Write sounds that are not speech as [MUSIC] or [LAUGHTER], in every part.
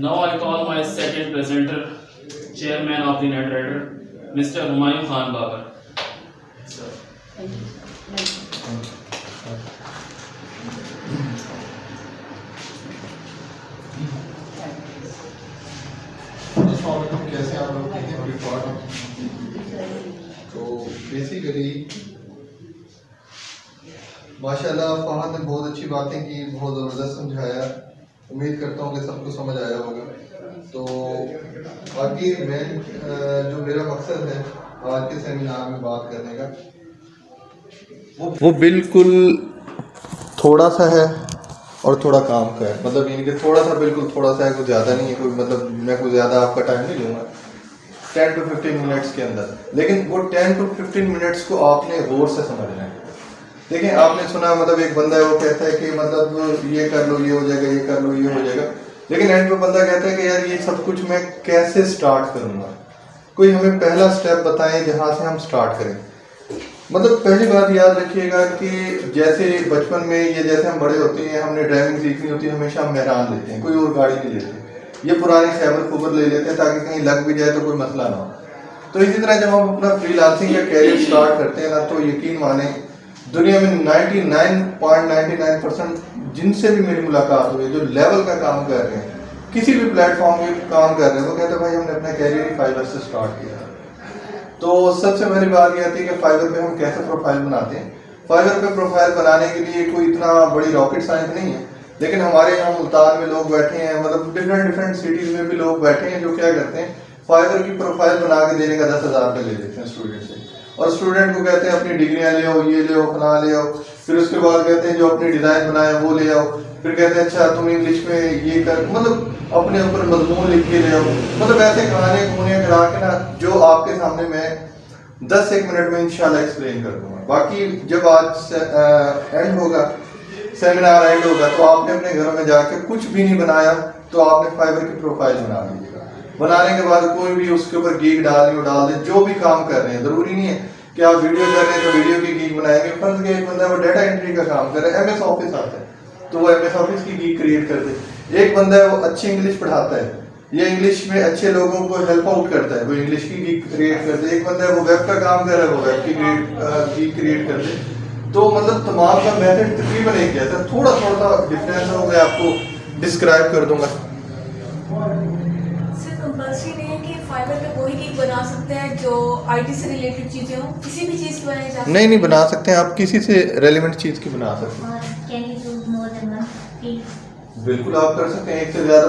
Now I call my second presenter, chairman of the NetRider, Mr. Humayun Khan Babar. Sir. अस्सलाम कैसे आप लोग ठीक हैं रिकॉर्ड तो बेसिकली माशाल्लाह फहद ने बहुत अच्छी बातें की बहुत ज़बरदस्त समझाया उम्मीद करता हूँ कि सबको समझ आया होगा। तो बाकी मैं जो मेरा मकसद है आज के सेमिनार में बात करने का, वो वो बिल्कुल थोड़ा सा है और थोड़ा काम का है। मतलब यानी कि थोड़ा सा बिल्कुल थोड़ा सा है, कुछ ज़्यादा नहीं है, कोई मतलब मैं कोई ज़्यादा आपका टाइम नहीं लूँगा। टेन टू फिफ्टीन मिनट्स के अंदर। लेकिन वो टेन टू फिफ्टीन मिनट्स को आपने गौर से समझना है। देखिए, आपने सुना मतलब एक बंदा है, वो कहता है कि मतलब ये कर लो, ये हो जाएगा, ये कर लो, ये हो जाएगा। लेकिन एंड में बंदा कहता है कि यार, ये सब कुछ मैं कैसे स्टार्ट करूँगा? कोई हमें पहला स्टेप बताएँ जहाँ से हम स्टार्ट करें। मतलब पहली बात याद रखिएगा कि जैसे बचपन में ये जैसे हम बड़े होते हैं, हमने ड्राइविंग सीखनी होती है, हमेशा हम मेहरान लेते हैं, कोई और गाड़ी नहीं लेते। ये पुरानी खैबर खुबर ले लेते हैं ताकि कहीं लग भी जाए तो कोई मसला ना हो। तो इसी तरह जब हम अपना फ्री लांसिंग का कैरियर स्टार्ट करते हैं ना तो यकीन माने दुनिया में 99.99 परसेंट जिनसे भी मेरी मुलाकात हुई, जो लेवल का काम कर रहे हैं, किसी भी प्लेटफॉर्म में काम कर रहे हैं, वो कहते हैं, भाई, हमने अपना कैरियर फाइबर से स्टार्ट किया। तो सबसे पहली बात यह आती है कि फाइबर पे हम कैसे प्रोफ़ाइल बनाते हैं? फाइबर पे प्रोफ़ाइल बनाने के लिए कोई इतना बड़ी रॉकेट साइंस नहीं है, लेकिन हमारे यहाँ मुल्तान में लोग बैठे हैं मतलब डिफरेंट डिफरेंट सिटीज़ में भी लोग बैठे हैं, जो क्या करते हैं फाइबर की प्रोफ़ाइल बना के देने का दस हज़ार रुपये ले लेते हैं स्टूडेंट और स्टूडेंट को कहते हैं, अपनी डिग्रियाँ ले आओ, ये ले आओ, फला ले आओ। फिर उसके बाद कहते हैं, जो अपनी डिज़ाइन बनाए, वो ले आओ। फिर कहते हैं अच्छा तुम इंग्लिश में ये कर मतलब अपने ऊपर मजमून लिख के ले आओ। मतलब ऐसे कहानी कहानियाँ करा के ना, जो आपके सामने मैं दस एक मिनट में इंशाल्लाह एक्सप्लेन कर दूँगा। बाकी जब आज एंड होगा सेमिनार एंड होगा तो आपने अपने घरों में जाके कुछ भी नहीं बनाया तो आपने फाइबर की प्रोफ़ाइल बना लीजिएगा बनाने के बाद कोई भी उसके ऊपर गीक डाल दे डाल दे, जो भी काम कर रहे हैं। ज़रूरी नहीं है कि आप वीडियो कर रहे हैं तो वीडियो की गीक बनाएँगे। फ़र्ज़ के एक बंदा, वो डाटा एंट्री का काम कर रहा है एमएस ऑफ़िस आता है। तो वो एमएस ऑफ़िस की गीक क्रिएट कर दे एक बंदा है, वो अच्छी इंग्लिश पढ़ाता है। ये इंग्लिश में अच्छे लोगों को हेल्प आउट करता है। वो इंग्लिश की गीक क्रिएट कर दे एक बंदा है, वो वेब का काम कर रहा है, वो वेब की गीक क्रिएट कर दे तो मतलब तमाम का मेथड तकरीबन एक जैसा थोड़ा थोड़ा डिफरेंस हो मैं आपको डिस्क्राइब कर दूँगा। फाइबर पे कोई गीक बना सकते हैं जो आईटी से रिलेटेड चीज़ें हो? किसी भी चीज़ की बनाई जा नहीं नहीं बना सकते हैं। आप किसी से रेलिवेंट चीज़ की बना सकते हैं? बिल्कुल आप कर सकते हैं एक से ज़्यादा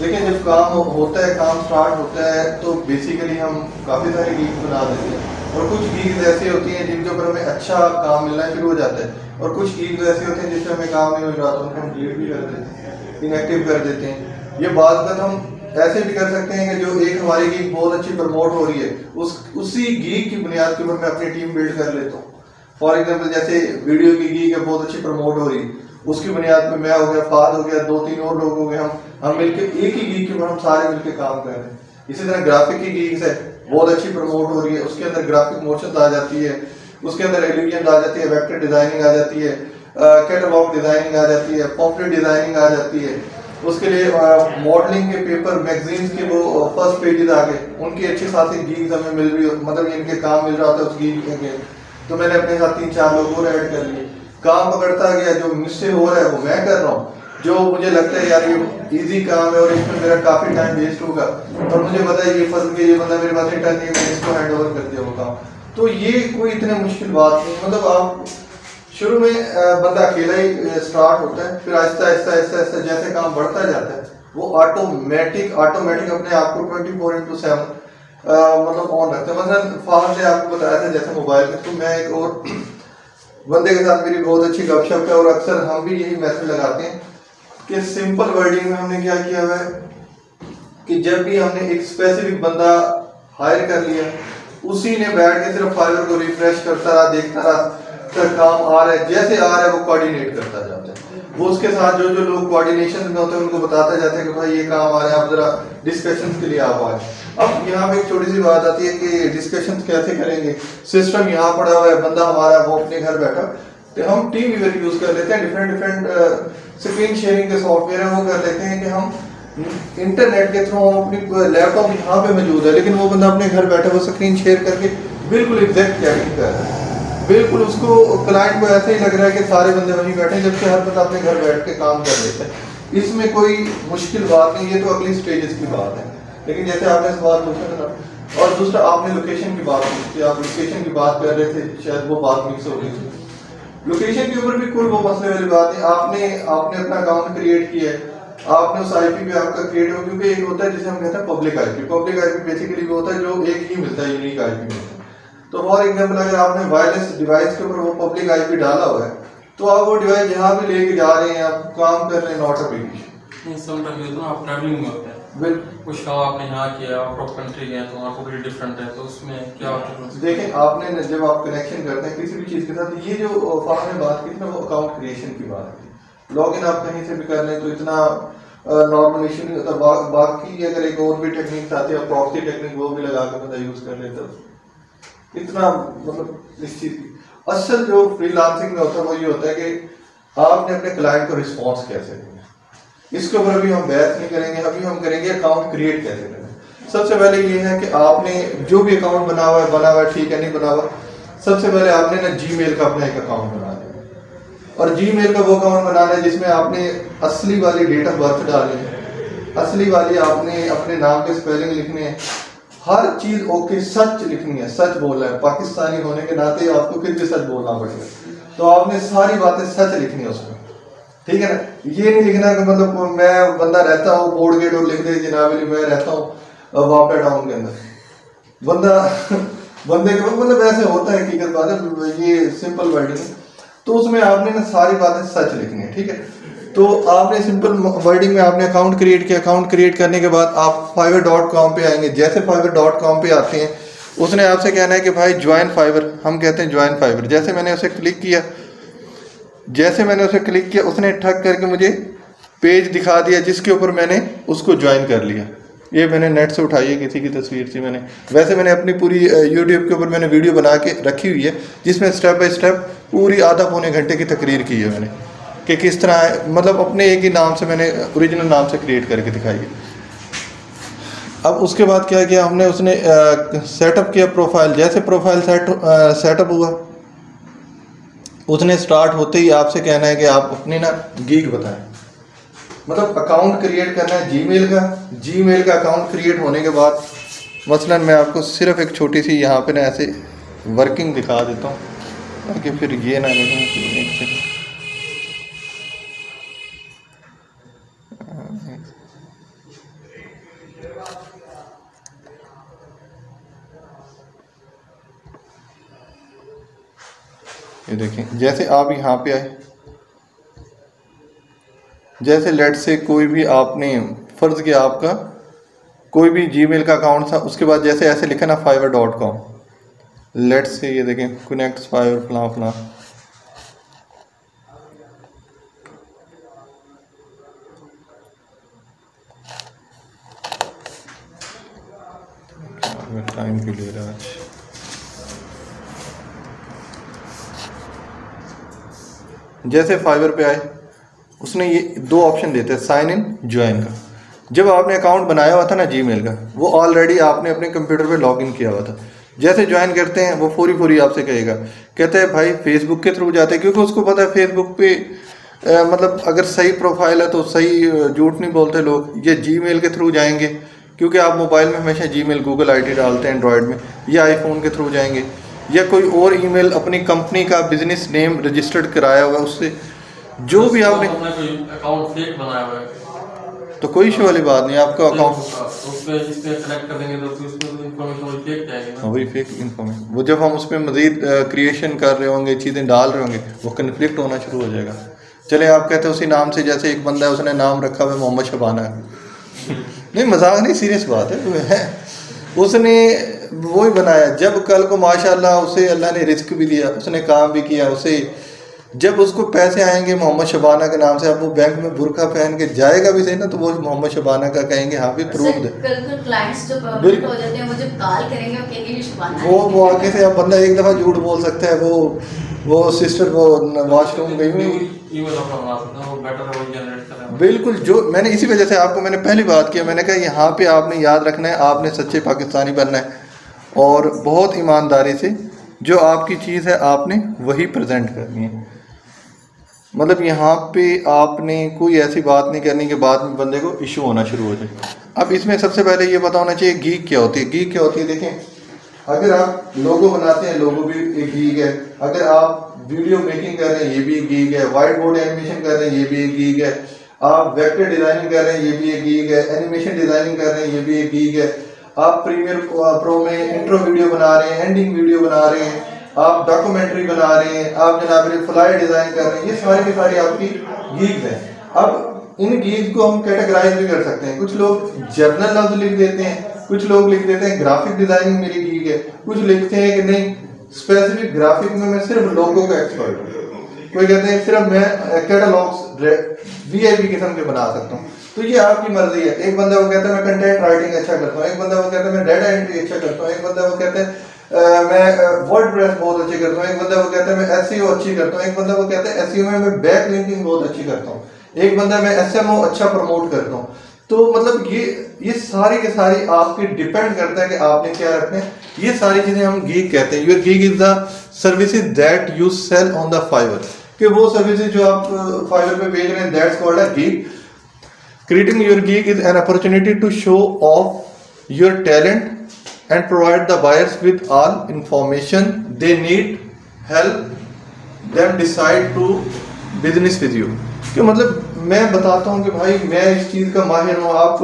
देखिए जब काम होता है काम स्टार्ट होता है तो बेसिकली हम काफ़ी सारे गीक बना देते हैं। और कुछ गीक ऐसी होती हैं जिनके ऊपर हमें अच्छा काम मिलना शुरू हो जाता है। और कुछ गीक ऐसे होते हैं जिससे हमें काम नहीं मिल रहा तो उनको हम डिलीट भी कर देते हैं इनएक्टिव कर देते हैं। ये बात हम ऐसे भी कर सकते हैं कि जो एक हमारी गीक बहुत अच्छी प्रमोट हो रही है, उस, उसी गीक की बुनियाद के ऊपर मैं अपनी टीम बिल्ड कर लेता हूँ। फॉर एग्ज़ाम्पल जैसे वीडियो की गीक है बहुत अच्छी प्रमोट हो रही है उसकी बुनियाद पे मैं हो गया फाद हो गया दो तीन और लोग हो गए हम हम मिलके एक ही गीक के ऊपर हम सारे मिलकर काम कर रहे हैं। इसी तरह ग्राफिक की गीक्स है बहुत अच्छी प्रमोट हो रही है, उसके अंदर ग्राफिक मोशन आ जाती है, उसके अंदर एलिविजन आ जाती है वेक्टर डिज़ाइनिंग आ जाती है कैटलॉग डिज़ाइनिंग आ जाती है पॉम्पलेट डिज़ाइनिंग आ जाती है। उसके लिए मॉडलिंग के पेपर मैगजीन्स के वो फ़र्स्ट पेजेस आ गए उनकी अच्छी खासी गीक्स हमें मिल रही मतलब इनके काम मिल रहा था उस गीक के तो मैंने अपने साथ तीन चार लोग और ऐड कर लिए। काम पकड़ता गया, जो मुझसे हो रहा है, वो मैं कर रहा हूँ। जो मुझे लगता है, यार, ये इजी काम है और इसमें मेरा काफ़ी टाइम वेस्ट होगा। और मुझे पता है, ये फ़सल के ये बंदा मेरे पास रिटर्न नहीं मैंने इसको हैंड ओवर कर दिया वो काम। तो ये कोई इतने मुश्किल बात नहीं मतलब आप शुरू में बंदा अकेला ही स्टार्ट होता है, फिर आहिस्ता आहिस्ता आहिस्ता आहिस्ता जैसे काम बढ़ता जाता है, वो ऑटोमेटिक ऑटोमेटिक अपने आप को ट्वेंटी फोर इंटू सेवन मतलब ऑन रखते हैं। मतलब फादर ने आपको बताया था जैसे मोबाइल में तो मैं एक और [CLEARS THROAT] बंदे के साथ मेरी बहुत अच्छी गपशप है, और अक्सर हम भी यही मैसेज लगाते हैं कि सिंपल वर्डिंग में हमने क्या किया हुआ है कि जब भी हमने एक स्पेसिफिक बंदा हायर कर लिया, उसी ने बैठ के सिर्फ़ फाइबर को रिफ्रेश करता रहा, देखता रहा फिर काम आ रहा है, जैसे आ रहा है, वो कोऑर्डिनेट करता जाता है। वो उसके साथ जो जो लोग कोऑर्डिनेशन में होते हैं, उनको बताता जाता है कि भाई ये काम आ रहा है, आप जरा डिस्कशन के लिए आप आए अब यहाँ पे एक छोटी सी बात आती है कि डिस्कशन कैसे करेंगे? सिस्टम यहाँ पड़ा हुआ है, बंदा हमारा, वो अपने घर बैठा। तो हम टीम वीवर यूज़ कर लेते हैं डिफरेंट डिफरेंट स्क्रीन शेयरिंग के सॉफ्टवेयर है, वो कर लेते हैं कि हम इंटरनेट के थ्रू हम अपनी लैपटॉप यहाँ पे मौजूद है, लेकिन वो बंदा अपने घर बैठे, वो स्क्रीन शेयर करके बिल्कुल एग्जैक्ट चैटिंग कर रहा है। बिल्कुल उसको क्लाइंट को ऐसे ही लग रहा है कि सारे बंदे वहीं बैठे हैं, जबकि हर बंदा अपने घर बैठ के काम कर लेता है। इसमें कोई मुश्किल बात नहीं, ये तो अगली स्टेजेस की बात है। लेकिन जैसे आपने सवाल पूछा था और दूसरा, आपने लोकेशन की बात पूछी थी, आप लोकेशन की बात कर रहे थे, शायद वो बात मिक्स हो गई थी। लोकेशन के ऊपर भी कोई वो मसले वाली बात नहीं आपने आपने अपना अकाउंट क्रिएट किया है। आपने उस आईपी पे आपका क्रिएट हो, क्योंकि एक होता है जिसे हम कहते हैं public IP public IP basically वो होता है जो एक ही मिलता है यूनिक आईपी मिलता है तो फॉर एग्ज़ाम्पल अगर आपने वायरलेस डिवाइस के ऊपर वो पब्लिक आईपी डाला हुआ है तो आप वो डिवाइस जहाँ भी लेके जा रहे हैं आप काम कर रहे हैं नॉट बिग इशू समटाइम ये आप ट्रैवलिंग में होते हैं। कुछ काम आपने यहाँ किया आउट ऑफ़ कंट्री गए तो वहाँ को डिफरेंट है तो उसमें क्या देखें आपने जब आप कनेक्शन करते हैं किसी भी चीज़ के साथ ये जो फार्म बात की ना वो अकाउंट क्रिएशन की बात थी। लॉग इन आप कहीं से भी कर लें तो इतना नॉर्मल इशू नहीं होता। बाकी अगर एक और भी टेक्निक आती है प्रॉक्सी टेक्निक वो भी लगा कर बंदा यूज़ कर लेता है। इतना मतलब चीज़ असल जो फ्रीलांसिंग में होता है, वो ये होता है कि आपने अपने क्लाइंट को रिस्पॉन्स कैसे देना इसके ऊपर अभी हम बहस नहीं करेंगे, अभी हम करेंगे अकाउंट क्रिएट कैसे करना सबसे पहले ये है कि आपने जो भी अकाउंट बना हुआ है बना हुआ है, ठीक है, नहीं बना हुआ सबसे पहले आपने ना जी का अपना एक अकाउंट बना दिया और जी का वो अकाउंट बनाना है जिसमें आपने असली वाली डेट ऑफ़ बर्थ डालनी है। असली वाली आपने अपने नाम के स्पेलिंग लिखने हैं। हर चीज़ ओके, सच लिखनी है, सच बोलना है। पाकिस्तानी होने के नाते आपको फिर भी सच बोलना पड़ेगा। तो आपने सारी बातें सच लिखनी है उसमें। ठीक है ना? ये नहीं लिखना कि मतलब मैं बंदा रहता हूँ, बोर्ड गेट और लिख दे, जनाब मैं रहता हूँ वापड़ा टाउन के अंदर। बंदा, बंदे के मतलब ऐसे होता है, हकीकत बात है, ये सिंपल वर्डिंग है। तो उसमें आपने ना सारी बातें सच लिखनी है, ठीक है? तो आपने सिंपल वर्डिंग में आपने अकाउंट क्रिएट किया। अकाउंट क्रिएट करने के बाद आप फाइवर डॉट कॉम पर आएँगे। जैसे फाइवर डॉट कॉम पर आते हैं, उसने आपसे कहना है कि भाई ज्वाइन फाइवर हम कहते हैं ज्वाइन फाइवर जैसे मैंने उसे क्लिक किया, जैसे मैंने उसे क्लिक किया, उसने ठग करके मुझे पेज दिखा दिया, जिसके ऊपर मैंने उसको ज्वाइन कर लिया। ये मैंने नेट से उठाई है, किसी की तस्वीर थी मैंने। वैसे मैंने अपनी पूरी यूट्यूब के ऊपर मैंने वीडियो बना के रखी हुई है, जिसमें स्टेप बाय स्टेप पूरी आधा पौने घंटे की तकरीर की है मैंने। कि किस तरह है, मतलब अपने एक ही नाम से मैंने ओरिजिनल नाम से क्रिएट करके दिखाई। है अब उसके बाद क्या किया हमने उसने सेटअप किया प्रोफ़ाइल जैसे प्रोफ़ाइल सेट सेटअप हुआ उसने स्टार्ट होते ही आपसे कहना है कि आप अपनी ना गीग बताएँ। मतलब अकाउंट क्रिएट करना है जीमेल का। जीमेल का अकाउंट क्रिएट होने के बाद मसलन मैं आपको सिर्फ़ एक छोटी सी यहाँ पे ना ऐसे वर्किंग दिखा देता हूँ ताकि फिर ये ना एक सेकंड ये देखें, जैसे आप यहाँ पे आए, जैसे लेट से कोई भी आपने फ़र्ज़ किया आपका, कोई भी जीमेल का अकाउंट था, उसके बाद जैसे ऐसे लिखा ना फाइवर डॉट कॉम लेट से ये देखें कनेक्ट फाइवर फलां फलां टाइम क्यों ले रहा है आज जैसे फाइवर पे आए उसने ये दो ऑप्शन देते हैं साइन इन ज्वाइन का। जब आपने अकाउंट बनाया हुआ था ना जीमेल का वो ऑलरेडी आपने अपने कंप्यूटर पे लॉगिन किया हुआ था। जैसे ज्वाइन करते हैं वो फौरी फौरी आपसे कहेगा। कहते हैं भाई फेसबुक के थ्रू जाते हैं? क्योंकि उसको पता है फेसबुक पे अ, मतलब अगर सही प्रोफ़ाइल है तो सही झूठ नहीं बोलते लोग। ये जीमेल के थ्रू जाएँगे क्योंकि आप मोबाइल में हमेशा जीमेल गूगल आईडी डालते हैं एंड्रॉयड में। या आईफोन के थ्रू जाएँगे। या कोई और ईमेल अपनी कंपनी का बिज़नेस नेम रजिस्टर्ड कराया हुआ उससे जो भी आपने अकाउंट फेक बनाया हुआ है। तो कोई इशू वाली बात नहीं आपका अकाउंट तो वही फेक हाँ इन्फॉर्मेशन वो जब हम उसमें मजीद क्रिएशन कर रहे होंगे चीज़ें डाल रहे होंगे वो कन्फ्लिक्ट होना शुरू हो जाएगा। चले आप कहते हैं उसी नाम से जैसे एक बंदा है उसने नाम रखा हुआ मोहम्मद शबाना। नहीं मज़ाक नहीं सीरियस बात है। [LAUGHS] उसने वो ही बनाया। जब कल को माशाल्लाह उसे अल्लाह ने रिस्क भी दिया उसने काम भी किया उसे जब उसको पैसे आएँगे मोहम्मद शबाना के नाम से अब वो बैंक में बुरका पहन के जाएगा भी सही ना तो वो मोहम्मद शबाना का कहेंगे हाँ भी प्रूफ दे। कल को क्लाइंट्स जो परमानेंट बिल्कुल। हो जाते हैं वो जब कॉल करेंगे वो आगे से अब बंदा एक दफ़ा झूठ बोल सकता है वो वो सिस्टर वो वॉशरूम गई हुई। करें बिल्कुल जो मैंने इसी वजह से आपको मैंने पहली बात किया मैंने कहा यहाँ पे आपने याद रखना है आपने सच्चे पाकिस्तानी बनना है। और बहुत ईमानदारी से जो आपकी चीज़ है आपने वही प्रेजेंट करनी है। मतलब यहाँ पे आपने कोई ऐसी बात नहीं करनी कि बाद में बंदे को इशू होना शुरू हो जाए। अब इसमें सबसे पहले ये पता होना चाहिए गीक क्या होती है। गीक क्या होती है देखें, अगर आप लोगो बनाते हैं लोगो भी एक गीक है। अगर आप वीडियो मेकिंग कर रहे हैं, ये भी एक गीक है। वाइट बोर्ड एनिमेशन कर रहे हैं, ये भी एक गीक है। आप वेक्टर डिज़ाइनिंग कर रहे हैं, ये भी एक गीक है। एनिमेशन डिज़ाइनिंग कर रहे हैं, ये भी एक गीक है। आप प्रीमियर प्रो में इंट्रो वीडियो बना रहे हैं एंडिंग वीडियो बना रहे हैं, आप डॉक्यूमेंट्री बना रहे हैं, आप जनाब फ्लाई डिज़ाइन कर रहे हैं, ये सारी की सारी आपकी गीक्स हैं। अब इन गीक्स को हम कैटेगराइज भी कर सकते हैं। कुछ लोग जर्नल लफ्ज लिख देते हैं, कुछ लोग लिख देते हैं ग्राफिक डिज़ाइनिंग मेरी गीक है। कुछ लिखते हैं कि नहीं स्पेसिफिक ग्राफिक में मैं सिर्फ़ लोगों का एक्सपर्ट हूँ कोई कहते हैं, सिर्फ़ मैं कैटलॉग्स वीआईपी किस्म के बना सकता हूँ। तो ये आपकी मर्ज़ी है। एक बंदा वो कहता है, मैं कंटेंट राइटिंग अच्छा करता हूँ। एक बंदा वो कहता है, मैं डाटा एंट्री अच्छा करता हूँ। एक बंदा वो कहता है मैं वर्ड प्रेस बहुत अच्छी करता हूँ। एक बंदा वो कहता है, मैं एसईओ अच्छी करता हूँ। एक बंदा वो कहता है एसईओ में मैं बैक लिंकिंग बहुत अच्छी करता हूँ। एक बंदा, मैं एसईओ अच्छा प्रमोट करता हूँ। तो मतलब ये ये सारी के सारी आपके डिपेंड करता है कि आपने क्या रखना है। ये सारी चीज़ें हम गीक कहते हैं। Your gig is the services that you sell on the Fiverr कि वो सर्विसेज़ जो आप फाइवर पे भेज रहे हैं that's called a gig creating your gig is an opportunity to show off your talent and provide the buyers with all information they need, help them decide to business with you. कि मतलब मैं बताता हूँ कि भाई, मैं इस चीज़ का माहिर हूँ। आप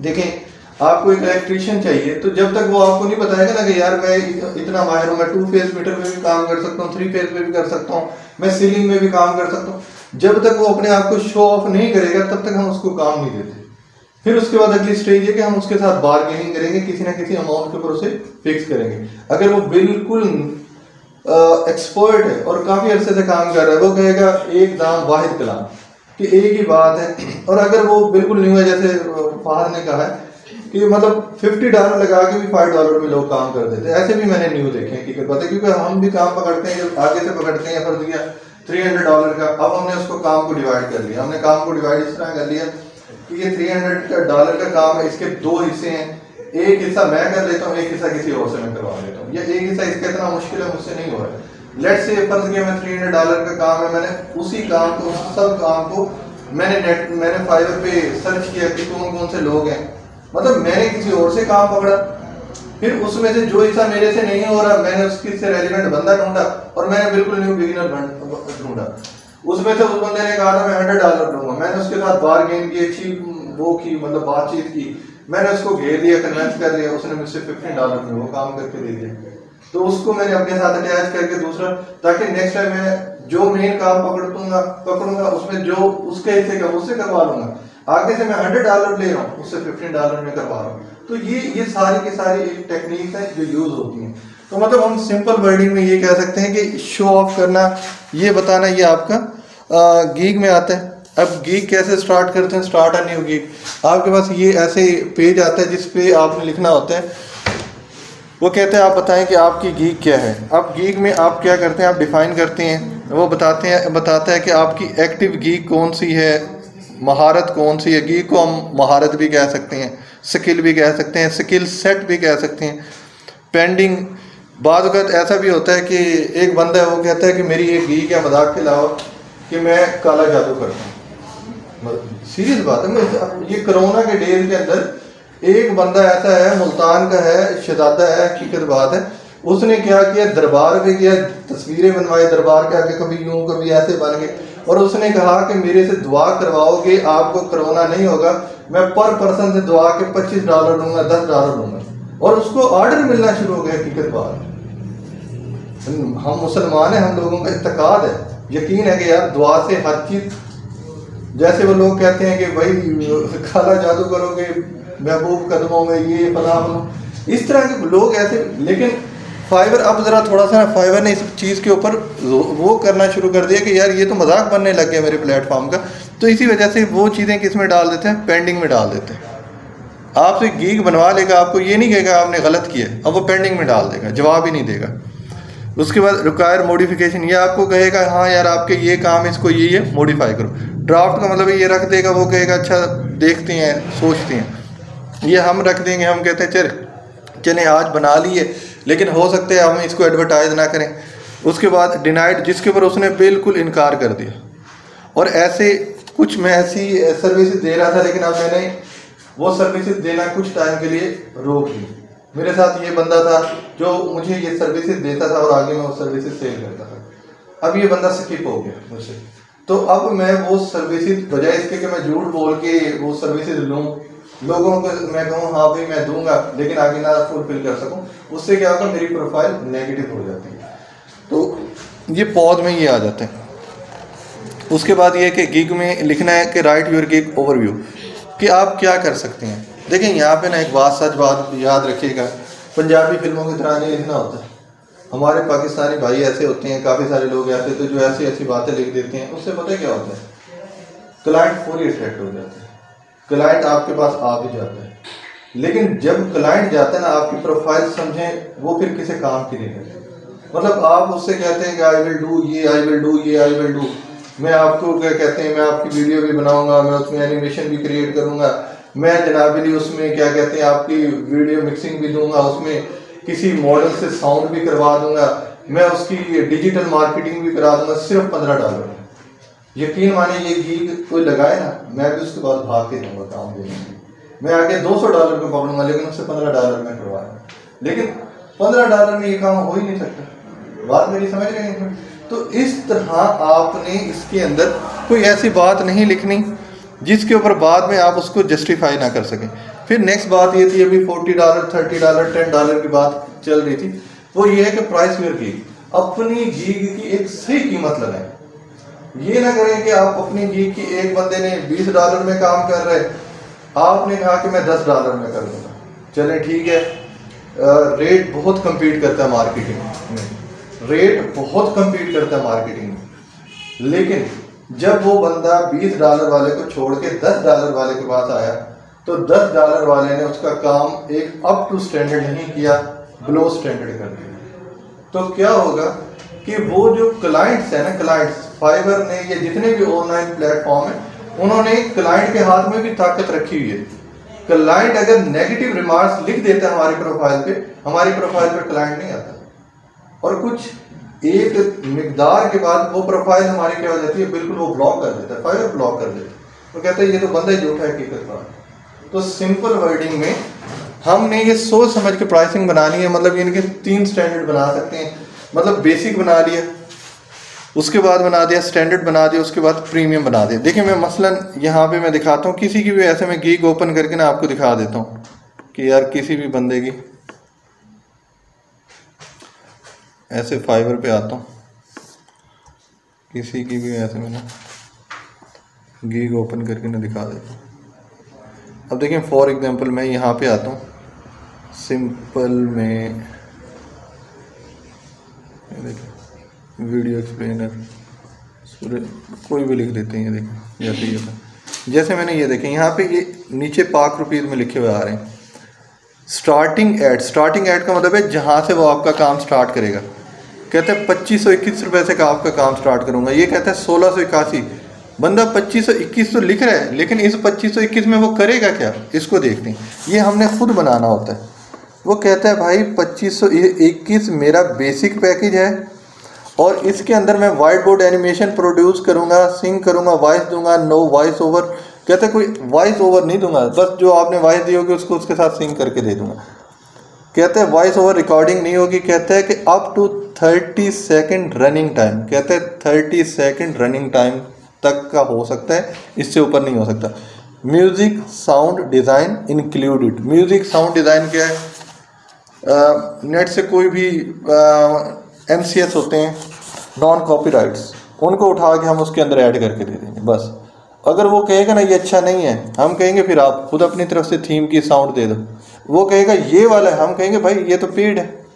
देखें, आपको एक इलेक्ट्रिशियन चाहिए तो जब तक वो आपको नहीं बताएगा ना कि यार मैं इतना माहिर हूँ, मैं टू फ़ेज़ मीटर में भी काम कर सकता हूँ थ्री फ़ेज़ में भी कर सकता हूँ, मैं सीलिंग में भी काम कर सकता हूँ जब तक वो अपने आप को शो ऑफ़ नहीं करेगा, तब तक हम उसको काम नहीं देते। फिर उसके बाद अगली स्टेज है कि हम उसके साथ बार्गेनिंग करेंगे, किसी ना किसी अमाउंट के ऊपर उसे फिक्स करेंगे। अगर वो बिल्कुल एक्सपर्ट है और काफ़ी अरसे से काम कर रहा है, वो कहेगा, एक दाम वाहिद कलाम, कि एक ही बात है। और अगर वो बिल्कुल न्यू है, जैसे फहद ने कहा है, कि मतलब फिफ्टी डॉलर लगा के भी फाइव डॉलर में लोग काम कर देते ऐसे भी मैंने न्यू देखे हैं, कि पता है, क्योंकि हम भी काम पकड़ते हैं, जब आगे से पकड़ते हैं फ़र्ज़ दिया थ्री हंड्रेड डॉलर का, अब हमने उसको काम को डिवाइड कर लिया। हमने काम को डिवाइड इस तरह कर लिया कि ये 300 डॉलर का काम है, इसके दो हिस्से हैं। एक हिस्सा मैं कर लेता हूँ, एक हिस्सा किसी और से मैं करवा लेता हूँ। या एक हिस्सा इसका इतना मुश्किल है, मुझसे नहीं हो रहा है। लेट से फ़र्ज़ किया मैं 300 डॉलर का काम है, मैंने उसी काम को, उस सब काम को मैंने नेट मैंने फाइवर पे सर्च किया कि कौन कौन से लोग हैं। मतलब मैंने किसी और से काम पकड़ा। फिर उसमें से जो हिस्सा मेरे से नहीं हो रहा, मैंने उसके से रेलिवेंट बंदा ढूंढा और मैंने बिल्कुल न्यू बिगिनर ढूंढा। उसमें से उस बंदे ने कहा था, मैं हंड्रेड डॉलर दूँगा मैंने उसके साथ बारगेन की, अच्छी, वो की मतलब बातचीत की। मैंने उसको घेर दिया कन्वेंस कर लिया, उसने मुझसे फिफ्टीन डॉलर में वो काम करके दे दिया। तो उसको मैंने अपने साथ अटैच करके दूसरा, ताकि नेक्स्ट टाइम मैं जो मेन काम पकड़ूँगा पकड़ूँगा, उसमें जो उसके हिस्से का, उससे करवा लूँगा। आगे से मैं हंड्रेड डॉलर ले रहा हूँ, उससे फिफ्टीन डॉलर में करवा रहा हूँ। तो ये ये सारी के सारी टेक्निक है जो यूज़ होती हैं। तो मतलब हम सिंपल वर्डिंग में ये कह सकते हैं कि शो ऑफ़ करना, ये बताना ये आपका गीग में आता है। अब गीग कैसे स्टार्ट करते हैं? स्टार्ट अ न्यू गीग आपके पास ये ऐसे पेज आता है जिस पे आपने लिखना होता है। वो कहते हैं, आप बताएँ कि आपकी गीग क्या है। अब गीग में आप क्या करते हैं? आप डिफाइन करते हैं। वो बताते हैं, बताता है कि आपकी एक्टिव गीग कौन सी है? महारत कौन सी है? गीग को हम महारत भी कह सकते हैं। स्किल भी कह सकते हैं स्किल सेट भी कह सकते हैं। पेंडिंग बाद ऐसा भी होता है कि एक बंदा है वो कहता है कि मेरी एक गीग है, मज़ाक के अलावा कि मैं काला जादू करता हूँ। सीरियस बात है ये कोरोना के डेज़ के अंदर एक बंदा ऐसा है, मुल्तान का है, शहजादा है हकीकत बात है। उसने क्या किया, दरबार पे किया, तस्वीरें बनवाई, दरबार के आगे कभी यूँ, कभी ऐसे बन गए। और उसने कहा कि मेरे से दुआ करवाओगे, आपको कोरोना नहीं होगा। मैं पर पर्सन से दुआ के पच्चीस डॉलर लूँगा, दस डॉलर लूँगा। और उसको ऑर्डर मिलना शुरू हो गया हकीकत बात हम मुसलमान हैं, हम लोगों का इतकाद है। यकीन है कि यार, दुआ से हर चीज़, जैसे वो लोग कहते हैं कि भाई खाला जादू करोगे, महबूब कदमों में ये फला इस तरह के लोग ऐसे, लेकिन फाइबर अब ज़रा थोड़ा सा ना फाइबर ने इस चीज़ के ऊपर वो करना शुरू कर दिया कि यार ये तो मज़ाक बनने लग गया मेरे प्लेटफॉर्म का। तो इसी वजह से वो चीज़ें किसमें डाल देते हैं? पेंडिंग में डाल देते हैं। आपसे गीक बनवा लेगा, आपको ये नहीं कहेगा आपने गलत किया अब वो पेंडिंग में डाल देगा, जवाब ही नहीं देगा। उसके बाद रिक्वायर मॉडिफिकेशन ये आपको कहेगा हाँ यार, आपके ये काम इसको ये ये मॉडिफाई करो। ड्राफ्ट का मतलब ये रख देगा, वो कहेगा अच्छा देखते हैं, सोचते हैं। ये हम रख देंगे, हम कहते हैं, चल, चले, आज बना लिए। लेकिन हो सकता है हम इसको एडवर्टाइज ना करें। उसके बाद डिनाइड जिसके ऊपर उसने बिल्कुल इनकार कर दिया। और ऐसे कुछ मैं ऐसी सर्विसेज़ दे रहा था, लेकिन अब मैंने वो सर्विसेज़ देना कुछ टाइम के लिए रोक दी। मेरे साथ ये बंदा था जो मुझे ये सर्विसेज़ देता था और आगे मैं वो सर्विसेज़ सेल करता था। अब ये बंदा स्किप हो गया मुझसे। तो अब मैं वो सर्विसेज़ बजाय इसके कि मैं झूठ बोल के वो सर्विसेज़ लूँ लोगों को मैं कहूँ हाँ भाई, मैं दूँगा, लेकिन आगे ना फुलफिल कर सकूँ। उससे क्या होगा, मेरी प्रोफ़ाइल नेगेटिव हो जाती है। तो ये पौध में ये आ जाते हैं। उसके बाद ये कि गिग में लिखना है कि राइट योर गिग ओवरव्यू कि आप क्या कर सकते हैं? देखें यहाँ पे ना एक बात, सच बात याद रखिएगा। पंजाबी फ़िल्मों की तरह नहीं लिखना होता। हमारे पाकिस्तानी भाई ऐसे होते हैं, काफ़ी सारे लोग ऐसे तो जो ऐसी ऐसी बातें लिख देते हैं, उससे पता क्या होता है? क्लाइंट पूरी अट्रैक्ट हो जाता है। क्लाइंट आपके पास आ भी जाता है। लेकिन जब क्लाइंट जाता है ना, आपकी प्रोफ़ाइल समझें, वो फिर किसी काम की नहीं करते। मतलब आप उससे कहते हैं कि आई विल डू ये आई विल डू ये आई विल डू मैं आपको क्या कहते हैं, मैं आपकी वीडियो भी बनाऊँगा, मैं उसमें एनिमेशन भी क्रिएट करूँगा। मैं जनाबली उसमें क्या कहते हैं, आपकी वीडियो मिक्सिंग भी दूँगा, उसमें किसी मॉडल से साउंड भी करवा दूँगा। मैं उसकी डिजिटल मार्केटिंग भी करा दूँगा, सिर्फ़ पंद्रह डॉलर यकीन माने ये गीग कोई लगाए ना, मैं भी उसके बाद भाग के दूँगा काम देने के मैं आगे दो सौ डॉलर का पकड़ूँगा, लेकिन उससे पंद्रह डॉलर में करवाया लेकिन पंद्रह डॉलर में ये काम हो ही नहीं सकता। बात मेरी समझ रहे हैं? तो इस तरह आपने इसके अंदर कोई ऐसी बात नहीं लिखनी, जिसके ऊपर बाद में आप उसको जस्टिफाई ना कर सकें। फिर नेक्स्ट बात ये थी, अभी forty dollar thirty dollar ten dollar की बात चल रही थी। वो ये है कि प्राइस वेयर गीग अपनी गीग की एक सही कीमत लगाएँ। ये ना करें कि आप अपनी गीग की एक बंदे ने बीस डॉलर में काम कर रहे, आपने कहा कि मैं दस डॉलर में कर दूँगा। चलें, ठीक है। रेट बहुत कम्पीट करता है मार्केटिंग में। रेट बहुत कम्पीट करता है मार्केटिंग में। लेकिन, जब वो बंदा 20 डॉलर वाले को छोड़ के 10 डॉलर वाले के पास आया तो 10 डॉलर वाले ने उसका काम एक अप टू स्टैंडर्ड नहीं किया ब्लो स्टैंडर्ड कर दिया। तो क्या होगा कि वो जो क्लाइंट्स है ना क्लाइंट्स फाइबर ने ये जितने भी ऑनलाइन प्लेटफॉर्म है, उन्होंने क्लाइंट के हाथ में भी ताकत रखी हुई है। क्लाइंट अगर नेगेटिव रिमार्क्स लिख देता है हमारी प्रोफ़ाइल पे, हमारी प्रोफ़ाइल पर क्लाइंट नहीं आता। और कुछ एक मकदार के बाद वो प्रोफ़ाइल हमारी क्या हो जाती है? बिल्कुल वो ब्लॉक कर देता है फाइवर ब्लॉक कर देता है। वो कहता है, ये तो बंदा ही झूठा है तो सिंपल वर्डिंग में हमने ये सोच समझ के प्राइसिंग बनानी है। मतलब इनके तीन स्टैंडर्ड बना सकते हैं। मतलब बेसिक बना लिया। उसके बाद बना दिया स्टैंडर्ड बना दिया, उसके बाद प्रीमियम बना दिया। देखिए मैं मसलन यहाँ पे मैं दिखाता हूँ, किसी की भी ऐसे मैं गीग ओपन करके ना आपको दिखा देता हूँ कि यार किसी भी बंदे की ऐसे फाइबर पे आता हूँ, किसी की भी ऐसे मैंने गीग ओपन करके ना दिखा देता हूँ। अब देखिए फॉर एग्ज़ाम्पल मैं यहाँ पे आता हूँ सिंपल में देखिए। वीडियो एक्सप्लेनर कोई भी लिख देते हैं, ये देखिए जैसे ये था जैसे मैंने ये देखें, यहाँ पे ये नीचे पाक रुपीज़ में लिखे हुए आ रहे हैं। स्टार्टिंग एड स्टार्टिंग एड का मतलब है जहाँ से वो आपका काम स्टार्ट करेगा। कहते हैं पच्चीस सौ इक्कीस रुपये से का आपका काम स्टार्ट करूँगा। ये कहता है सोलह सौ इक्यासी। बंदा पच्चीस सौ इक्कीस तो लिख रहा है, लेकिन इस पच्चीस सौ इक्कीस में वो करेगा क्या? इसको देखते हैं। ये हमने खुद बनाना होता है। वो कहता है, भाई, पच्चीस सौ इक्कीस मेरा बेसिक पैकेज है। और इसके अंदर मैं वाइट बोर्ड एनिमेशन प्रोड्यूस करूँगा सिंग करूँगा वॉइस दूँगा नो वॉइस ओवर कहते कोई वॉइस ओवर नहीं दूँगा, बस जो आपने वॉइस दी होगी उसको उसके साथ सिंग करके दे दूँगा। कहते हैं वॉइस ओवर रिकॉर्डिंग नहीं होगी, कहते हैं कि up to thirty second running time कहते हैं थर्टी सेकेंड रनिंग टाइम तक का हो सकता है, इससे ऊपर नहीं हो सकता। Music sound design included music sound design क्या है? नेट से कोई भी एम सी एस होते हैं नॉन कॉपी उनको उठा के हम उसके अंदर ऐड करके दे देंगे, बस। अगर वो कहेगा ना ये अच्छा नहीं है, हम कहेंगे, फिर आप खुद अपनी तरफ़ से थीम की साउंड दे दो। वो कहेगा, ये वाला है, हम कहेंगे, भाई, ये तो पेड है,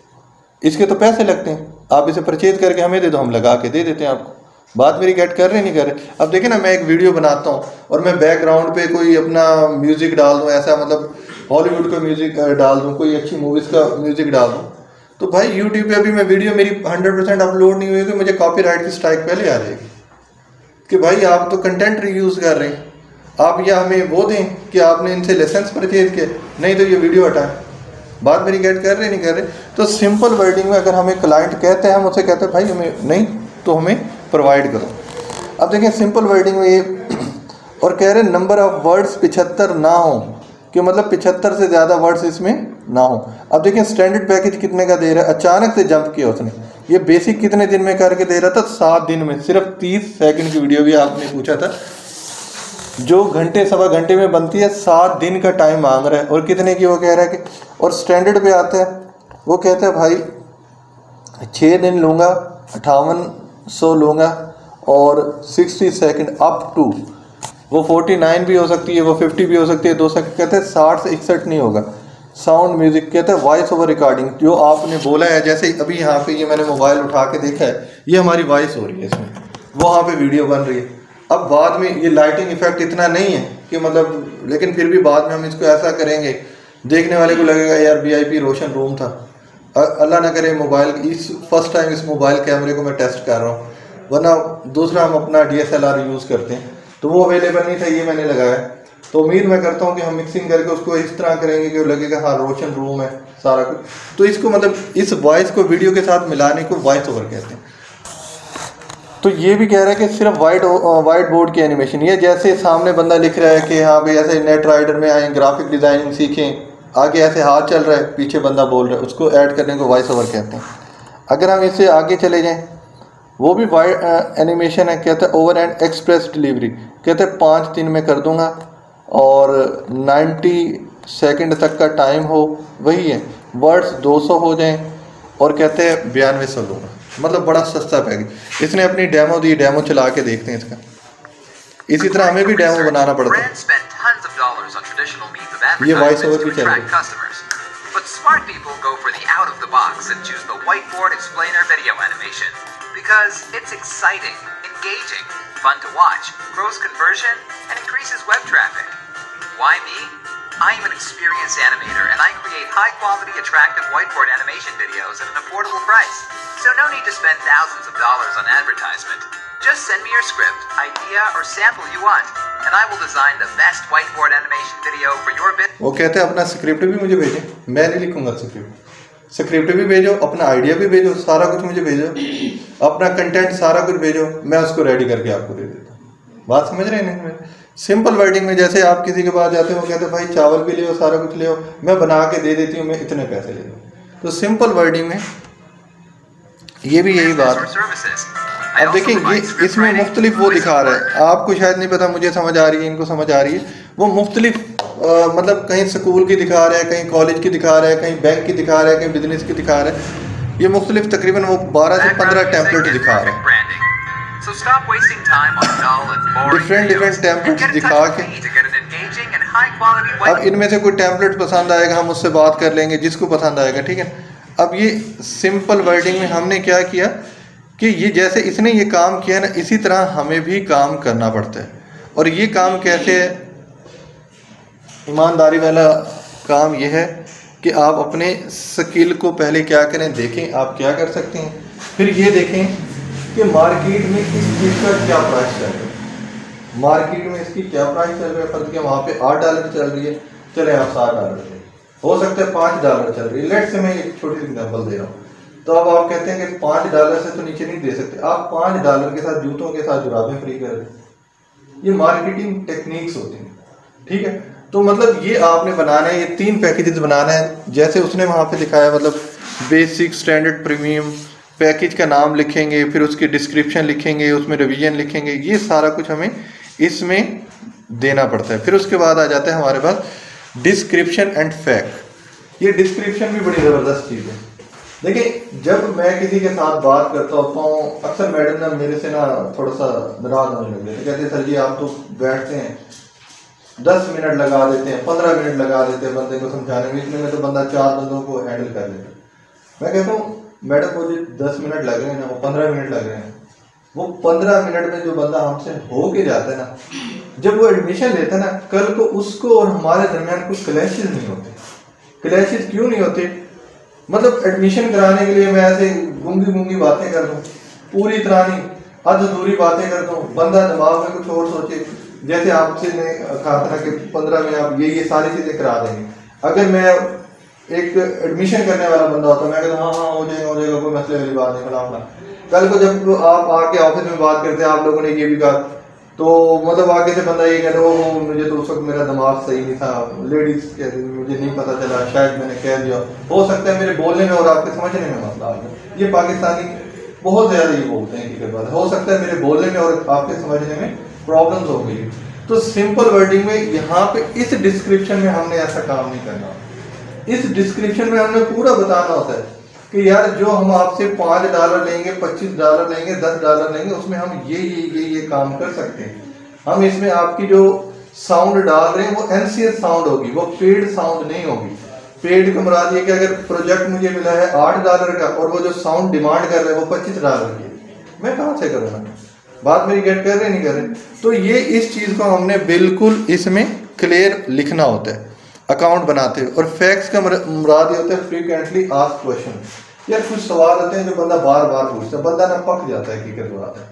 इसके तो पैसे लगते हैं, आप इसे परचेज करके हमें दे दो, हम लगा के दे देते हैं आपको। बात मेरी गेट कर रहे, नहीं कर रहे। अब देखिए ना, मैं एक वीडियो बनाता हूँ, और मैं बैकग्राउंड पे कोई अपना म्यूज़िक डाल दूँ, ऐसा मतलब हॉलीवुड का म्यूज़िक डाल दूँ, कोई अच्छी मूवीज़ का म्यूज़िक डाल दूँ। तो भाई यूट्यूब पे अभी मैं वीडियो मेरी हंड्रेड परसेंट अपलोड नहीं हुई तो मुझे कॉपीराइट की स्ट्राइक पहले आ जाएगी कि भाई आप तो कंटेंट रिव्यूज़ कर रहे हैं। आप या हमें वो दें कि आपने इनसे लाइसेंस परचेज किया। नहीं तो ये वीडियो हटाएँ। बात मेरी गेट कर रहे, नहीं कर रहे? तो सिंपल वर्डिंग में अगर हमें क्लाइंट कहते हैं, हम उसे कहते हैं, भाई हमें नहीं तो हमें प्रोवाइड करो। अब देखें सिंपल वर्डिंग में ये [CLEARS THROAT] और कह रहे नंबर ऑफ़ वर्ड्स पिछहत्तर ना हो। कि मतलब पिछहत्तर से ज़्यादा वर्ड्स इसमें ना हो। अब देखिए स्टैंडर्ड पैकेज कितने का दे रहा है? अचानक से जंप किया उसने। ये बेसिक कितने दिन में करके दे रहा था? सात दिन में। सिर्फ़ तीस सेकंड की वीडियो भी आपने पूछा था। जो घंटे, सवा घंटे में बनती है, सात दिन का टाइम मांग रहा है। और कितने की वो कह रहा है कि, और स्टैंडर्ड पे आता है। वो कहता है, भाई छः दिन लूँगा, अट्ठावन सौ लूँगा, और सिक्सटी सेकेंड अप टू वो फोर्टी नाइन भी हो सकती है, वो फिफ्टी भी हो सकती है, दो सेकंड कहते हैं साठ से इकसठ नहीं होगा। साउंड म्यूज़िक कहते हैं वॉइस ओवर रिकॉर्डिंग जो आपने बोला है, जैसे अभी यहाँ पे ये मैंने मोबाइल उठा के देखा है, ये हमारी वॉइस हो रही है इसमें। वहाँ पे वीडियो बन रही है। अब बाद में ये लाइटिंग इफ़ेक्ट इतना नहीं है कि मतलब लेकिन फिर भी बाद में हम इसको ऐसा करेंगे, देखने वाले को लगेगा, यार वीआईपी रोशन रूम था। अल्लाह ना करे मोबाइल इस फ़र्स्ट टाइम इस मोबाइल कैमरे को मैं टेस्ट कर रहा हूँ। वरना दूसरा हम अपना डीएसएलआर यूज़ करते हैं। तो वो अवेलेबल नहीं था, ये मैंने लगाया। तो उम्मीद मैं करता हूँ कि हम मिक्सिंग करके उसको इस तरह करेंगे कि लगेगा हाँ रोशन रूम है, सारा कुछ। तो इसको मतलब इस वॉइस को वीडियो के साथ मिलाने को वॉइस ओवर कहते हैं। तो ये भी कह रहा है कि सिर्फ़ वाइट वाइट बोर्ड की एनिमेशन ये जैसे सामने बंदा लिख रहा है कि हाँ भाई, ऐसे नेट राइडर में आए ग्राफिक डिज़ाइनिंग सीखें, आगे ऐसे हाथ चल रहा है, पीछे बंदा बोल रहा है, उसको ऐड करने को वॉइस ओवर कहते हैं। अगर हम इससे आगे चले जाएँ, वो भी वाइट एनिमेशन है, कहते हैं ओवर एंड एक्सप्रेस डिलीवरी कहते पाँच दिन में कर दूँगा और नाइन्टी सेकंड तक का टाइम हो, वही है। वर्ड्स 200 हो जाएँ और कहते हैं, बयानवे सौ दूँगा। मतलब बड़ा सस्ता पैकेज इसने अपनी डेमो दी डेमो चला के देखते हैं इसका। इसी तरह हमें भी डेमो बनाना पड़ता है। ये वॉइस ओवर भी चल रहा है। engaging, fun to watch, grows conversion, and increases web traffic. Why me? I am an experienced animator and I create high quality, attractive whiteboard animation videos at an affordable price. So no need to spend thousands of dollars on advertisement. Just send me your script, idea, or sample you want, and I will design the best whiteboard animation video for your business. वो कहते हैं अपना script भी मुझे भेजें मैं नहीं लिखूंगा स्क्रिप्ट स्क्रिप्ट भी भेजो, अपना आइडिया भी भेजो, सारा कुछ मुझे भेजो। अपना कंटेंट सारा कुछ भेजो, मैं उसको रेडी करके आपको दे देता हूँ। बात समझ रहे हैं नहीं सिंपल वर्डिंग में जैसे आप किसी के पास जाते हो, कहते हैं, भाई, चावल भी ले सारा कुछ ले मैं बना के दे देती हूँ, मैं इतने पैसे ले लूँ। तो सिंपल वर्डिंग में ये भी यही बात अब देखिए, ये इसमें मुख्तलिफ़ वो दिखा रहा है। आपको शायद नहीं पता, मुझे समझ आ रही है, इनको समझ आ रही है। वो मुख्तलिफ़ मतलब कहीं स्कूल की दिखा रहा है कहीं कॉलेज की दिखा रहा है कहीं बैंक की दिखा रहा है कहीं बिज़नेस की दिखा रहा है। ये मुख्तलिफ़ तकरीबन वो बारह से पंद्रह टेम्पलेट दिखा रहे हैं। templates get in दिखा के- अब इनमें से कोई टेम्पलेट पसंद आएगा हम उससे बात कर लेंगे जिसको पसंद आएगा ठीक है? अब ये सिंपल वर्डिंग में हमने क्या किया कि ये जैसे इसने ये काम किया ना इसी तरह हमें भी काम करना पड़ता है। और ये काम कैसे है? ईमानदारी वाला काम यह है कि आप अपने स्किल को पहले क्या करें, देखें आप क्या कर सकते हैं। फिर ये देखें कि मार्केट में इस चीज़ का क्या प्राइस चल रहा है। मार्केट में इसकी क्या प्राइस चल रहा है? फ़र्ज़ के वहाँ पे आठ डॉलर चल रही है, चले आप सात डॉलर से हो सकता है पाँच डॉलर चल रही है। लेट से मैं एक छोटी एग्ज़ाम्पल दे रहा हूँ। तो अब आप कहते हैं कि पाँच डॉलर से तो नीचे नहीं दे सकते। आप पाँच डॉलर के साथ जूतों के साथ जुराबें फ्री कर हैं। ये मार्केटिंग टेक्निक्स होती हैं। ठीक है? तो मतलब ये आपने बनाना है, ये तीन पैकेजेस बनाना है। जैसे उसने वहाँ पे दिखाया मतलब बेसिक स्टैंडर्ड प्रीमियम पैकेज का नाम लिखेंगे, फिर उसकी डिस्क्रिप्शन लिखेंगे, उसमें रिवीजन लिखेंगे, ये सारा कुछ हमें इसमें देना पड़ता है। फिर उसके बाद आ जाता है हमारे पास डिस्क्रिप्शन एंड फैक्ट ये डिस्क्रिप्शन भी बड़ी ज़बरदस्त चीज़ है। देखिए, जब मैं किसी के साथ बात करता होता हूँ, अक्सर मैडम ना मेरे से ना थोड़ा सा नाराज़ होने लग जाते कहते सर जी, आप तो बैठते हैं। दस मिनट लगा देते हैं, पंद्रह मिनट लगा देते हैं बंदे को समझाने में। इतने में तो बंदा चार बंदों को हैंडल कर लेता है। मैं कहता हूँ, मैडम को जो दस मिनट लग रहे हैं ना, वो पंद्रह मिनट लग रहे हैं। वो पंद्रह मिनट में जो बंदा हमसे हो के जाता है ना, जब वो एडमिशन लेता है ना, कल को उसको और हमारे दरमियान कुछ क्लैशेज नहीं होते। क्लैशेज क्यों नहीं होते? मतलब एडमिशन कराने के लिए मैं ऐसे गूँगी गूँगी बातें कर दूँ, पूरी तरह नहीं अध अधूरी बातें कर दूँ, बंदा दिमाग में कुछ और सोचे। जैसे आपसे ने कहा था कि पंद्रह में आप ये ये सारी चीज़ें करा देंगे। अगर मैं एक एडमिशन करने वाला बंदा होता मैं कहता हाँ हाँ हो जाएगा हो जाएगा कोई मसले वाली बात नहीं फला फला कल को जब आप आके ऑफ़िस में बात करते हैं आप लोगों ने ये भी कहा तो मतलब आगे से बंदा ये कहता है वो मुझे तो उस वक्त मेरा दिमाग सही नहीं था। लेडीज़ कहती थी, मुझे नहीं पता चला शायद मैंने कह दिया। हो सकता है मेरे बोलने में और आपके समझने में मसला आ गया ये पाकिस्तानी बहुत ज़्यादा ये बोलते हैं कि हो सकता है मेरे बोलने में और आपके समझने में प्रॉब्लम्स हो गई। तो सिंपल वर्डिंग में यहाँ पे इस डिस्क्रिप्शन में हमने ऐसा काम नहीं करना। इस डिस्क्रिप्शन में हमने पूरा बताना होता है कि यार जो हम आपसे पाँच डॉलर लेंगे, पच्चीस डॉलर लेंगे, दस डॉलर लेंगे, उसमें हम ये ये ये ये काम कर सकते हैं। हम इसमें आपकी जो साउंड डाल रहे हैं, वो एनसीएस साउंड होगी, वो पेड साउंड नहीं होगी। पेड का मुराद ये कि अगर प्रोजेक्ट मुझे मिला है आठ डॉलर का और वो जो साउंड डिमांड कर रहे हैं, वो पच्चीस डॉलर की मैं कहाँ से करूँगा? बात मेरी गेट कर रहे नहीं कर रहे तो ये इस चीज़ को हमने बिल्कुल इसमें क्लियर लिखना होता है अकाउंट बनाते और फैक्स का मुराद ये होता है फ्रीक्वेंटली आस्क क्वेश्चन यार कुछ सवाल होते हैं जो बंदा बार बार पूछता है, बंदा ना पक जाता है, हकीकत बात है।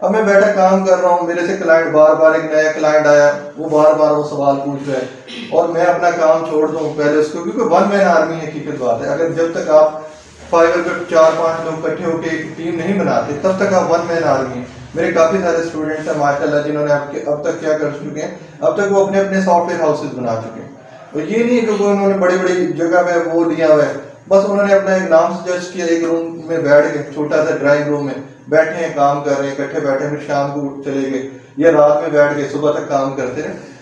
अब मैं बैठा काम कर रहा हूँ, मेरे से क्लाइंट बार बार एक नया क्लाइंट आया, वो बार बार वो सवाल पूछ रहा है। और मैं अपना काम छोड़ दूँ पहले उसको, क्योंकि वन मैन आर्मी हकीकत बात है। अगर जब तक आप फाइवर पे चार, पाँच लोग इकट्ठे होकर एक टीम नहीं बनाते, तब तक आप वन मैन आर्मी है। मेरे काफ़ी सारे स्टूडेंट्स हैं, माशाल्लाह, जिन्होंने अब अब तक क्या कर चुके हैं। अब तक वो अपने अपने सॉफ्टवेयर हाउसेज बना चुके हैं। और ये नहीं है कि उन्होंने बड़ी बड़ी जगह पे वो लिया हुआ है। बस उन्होंने अपना एक नाम सजेस्ट किया, एक रूम में बैठ के छोटा सा ड्राइंग रूम में। बैठे हैं, काम कर रहे हैं, इकट्ठे बैठे फिर शाम को उठ चले गए। या रात में बैठ गए, सुबह तक काम करते रहे।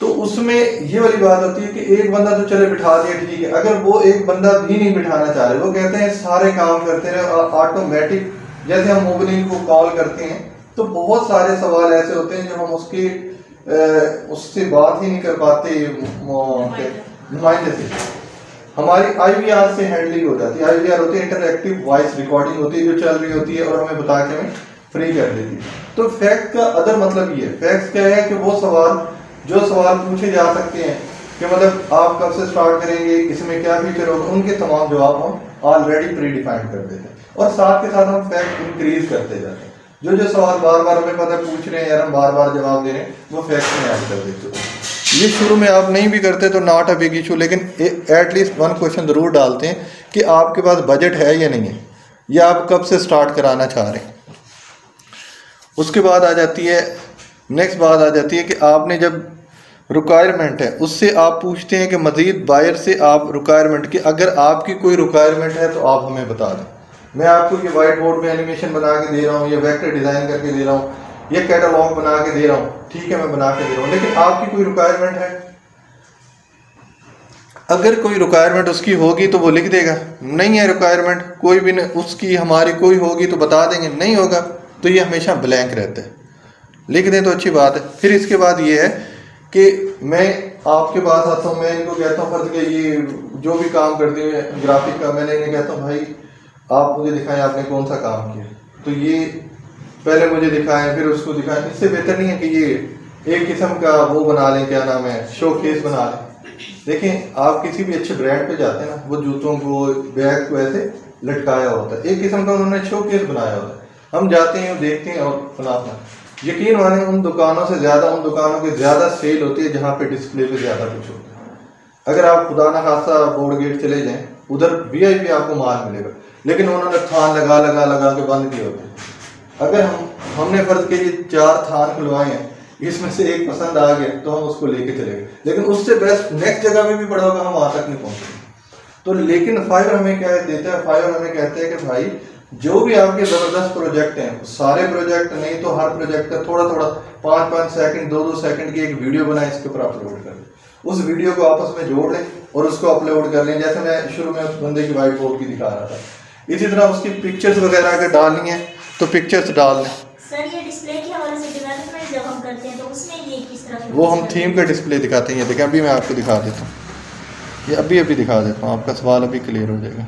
तो उसमें ये वाली बात होती है कि एक बंदा तो चले बिठा दिया, ठीक है। अगर वो एक बंदा भी नहीं बिठाना चाह रहे वो कहते हैं, सारे काम करते रहे ऑटोमेटिक जैसे हम मोबाइल को कॉल करते हैं तो बहुत सारे सवाल ऐसे होते हैं जो हम उसके उससे बात ही नहीं कर पाते नुमाइंदे। से। हमारी आईवीआर से हैंडलिंग हो जाती है। आईवीआर होती है इंटरएक्टिव वॉइस रिकॉर्डिंग होती है जो चल रही होती है और हमें बता के हमें फ्री कर देती है। तो फैक्ट का अदर मतलब ये है। फैक्ट क्या है कि वो सवाल जो सवाल पूछे जा सकते हैं कि मतलब आप कब से स्टार्ट करेंगे इसमें क्या फीचर होगा उनके तमाम जवाब हम ऑलरेडी प्री डिफाइंड कर देते हैं। और साथ के साथ हम फैक्ट इंक्रीज करते जाते हैं। जो जो सवाल बार बार हमें पता पूछ रहे हैं यार, हम बार बार जवाब दे रहे हैं, वो फैक्ट में ऐड कर देते हैं। ये शुरू में आप नहीं भी करते तो नॉट अ बिग इशू लेकिन एटलीस्ट वन क्वेश्चन ज़रूर डालते हैं कि आपके पास बजट है या नहीं है, या आप कब से स्टार्ट कराना चाह रहे हैं। उसके बाद आ जाती है नेक्स्ट बात आ जाती है कि आपने जब रिक्वायरमेंट है। उससे आप पूछते हैं कि मज़ीद बायर से आप रिक्वायरमेंट की, अगर आपकी कोई रिक्वायरमेंट है तो आप हमें बता दें। मैं आपको ये वाइट बोर्ड में एनिमेशन बना के दे रहा हूँ, या वेक्टर डिज़ाइन करके दे रहा हूँ, या कैटलॉग बना के दे रहा हूँ, ठीक है, मैं बना के दे रहा हूँ। लेकिन आपकी कोई रिक्वायरमेंट है? अगर कोई रिक्वायरमेंट उसकी होगी तो वो लिख देगा, नहीं है रिक्वायरमेंट कोई भी नहीं उसकी हमारी कोई होगी तो बता देंगे, नहीं होगा। तो ये हमेशा ब्लैंक रहता है। लिख दें तो अच्छी बात है। फिर इसके बाद ये है कि मैं आपके पास आता हूँ, मैं इनको कहता हूँ फ़र्ज़ के ये जो भी काम करते हैं ग्राफिक का, मैंने इन्हें कहता हूँ, भाई, आप मुझे दिखाएँ, आपने कौन सा काम किया? तो ये पहले मुझे दिखाएँ, फिर उसको दिखाएँ। इससे बेहतर नहीं है कि ये एक किस्म का वो बना लें, क्या नाम है शो केस बना लें। देखें, आप किसी भी अच्छे ब्रांड पे जाते हैं ना, वो जूतों को, बैग को ऐसे लटकाया होता है। एक किस्म का उन्होंने शो केस बनाया होता है। हम जाते हैं, देखते हैं और फला फला यकीन माने उन दुकानों से ज़्यादा, उन दुकानों की ज़्यादा सेल होती है जहाँ पे डिस्प्ले पे ज़्यादा कुछ होता है। अगर आप खुदा ना खासा बोर्ड गेट चले जाएँ, उधर वी आई पी आपको माल मिलेगा। लेकिन उन्होंने थान लगा लगा लगा के बंद किए होते हैं। अगर हम, हमने फ़र्ज़ के लिए चार थान खुलवाए हैं, इसमें से एक पसंद आ गया तो हम उसको लेके चले गए। लेकिन उससे बेस्ट नेक्स्ट जगह में भी पड़ा होगा, हम वहाँ तक नहीं पहुँचे। तो लेकिन फाइवर हमें क्या देता है? फाइवर हमें कहते हैं कि भाई जो भी आपके ज़बरदस्त प्रोजेक्ट हैं सारे प्रोजेक्ट नहीं तो हर प्रोजेक्ट का थोड़ा थोड़ा पाँच पाँच सेकंड दो दो सेकंड की एक वीडियो बनाए इसके ऊपर अपलोड कर। लें उस वीडियो को आपस में जोड़ लें और उसको अपलोड कर लें जैसे मैं शुरू में उस बंदे की वाइट बोर्ड की दिखा रहा था। इसी तरह उसकी पिक्चर्स वगैरह अगर डालनी है तो पिक्चर्स डाल लें। सर ये डिस्प्ले के हवाले से डेवलपमेंट जब हम करते हैं तो उसमें ये किस तरह वो हम थीम का डिस्प्ले दिखाते हैं। ये देखें अभी मैं आपको दिखा देता हूँ। ये अभी अभी दिखा देता हूँ। आपका सवाल अभी क्लियर हो जाएगा।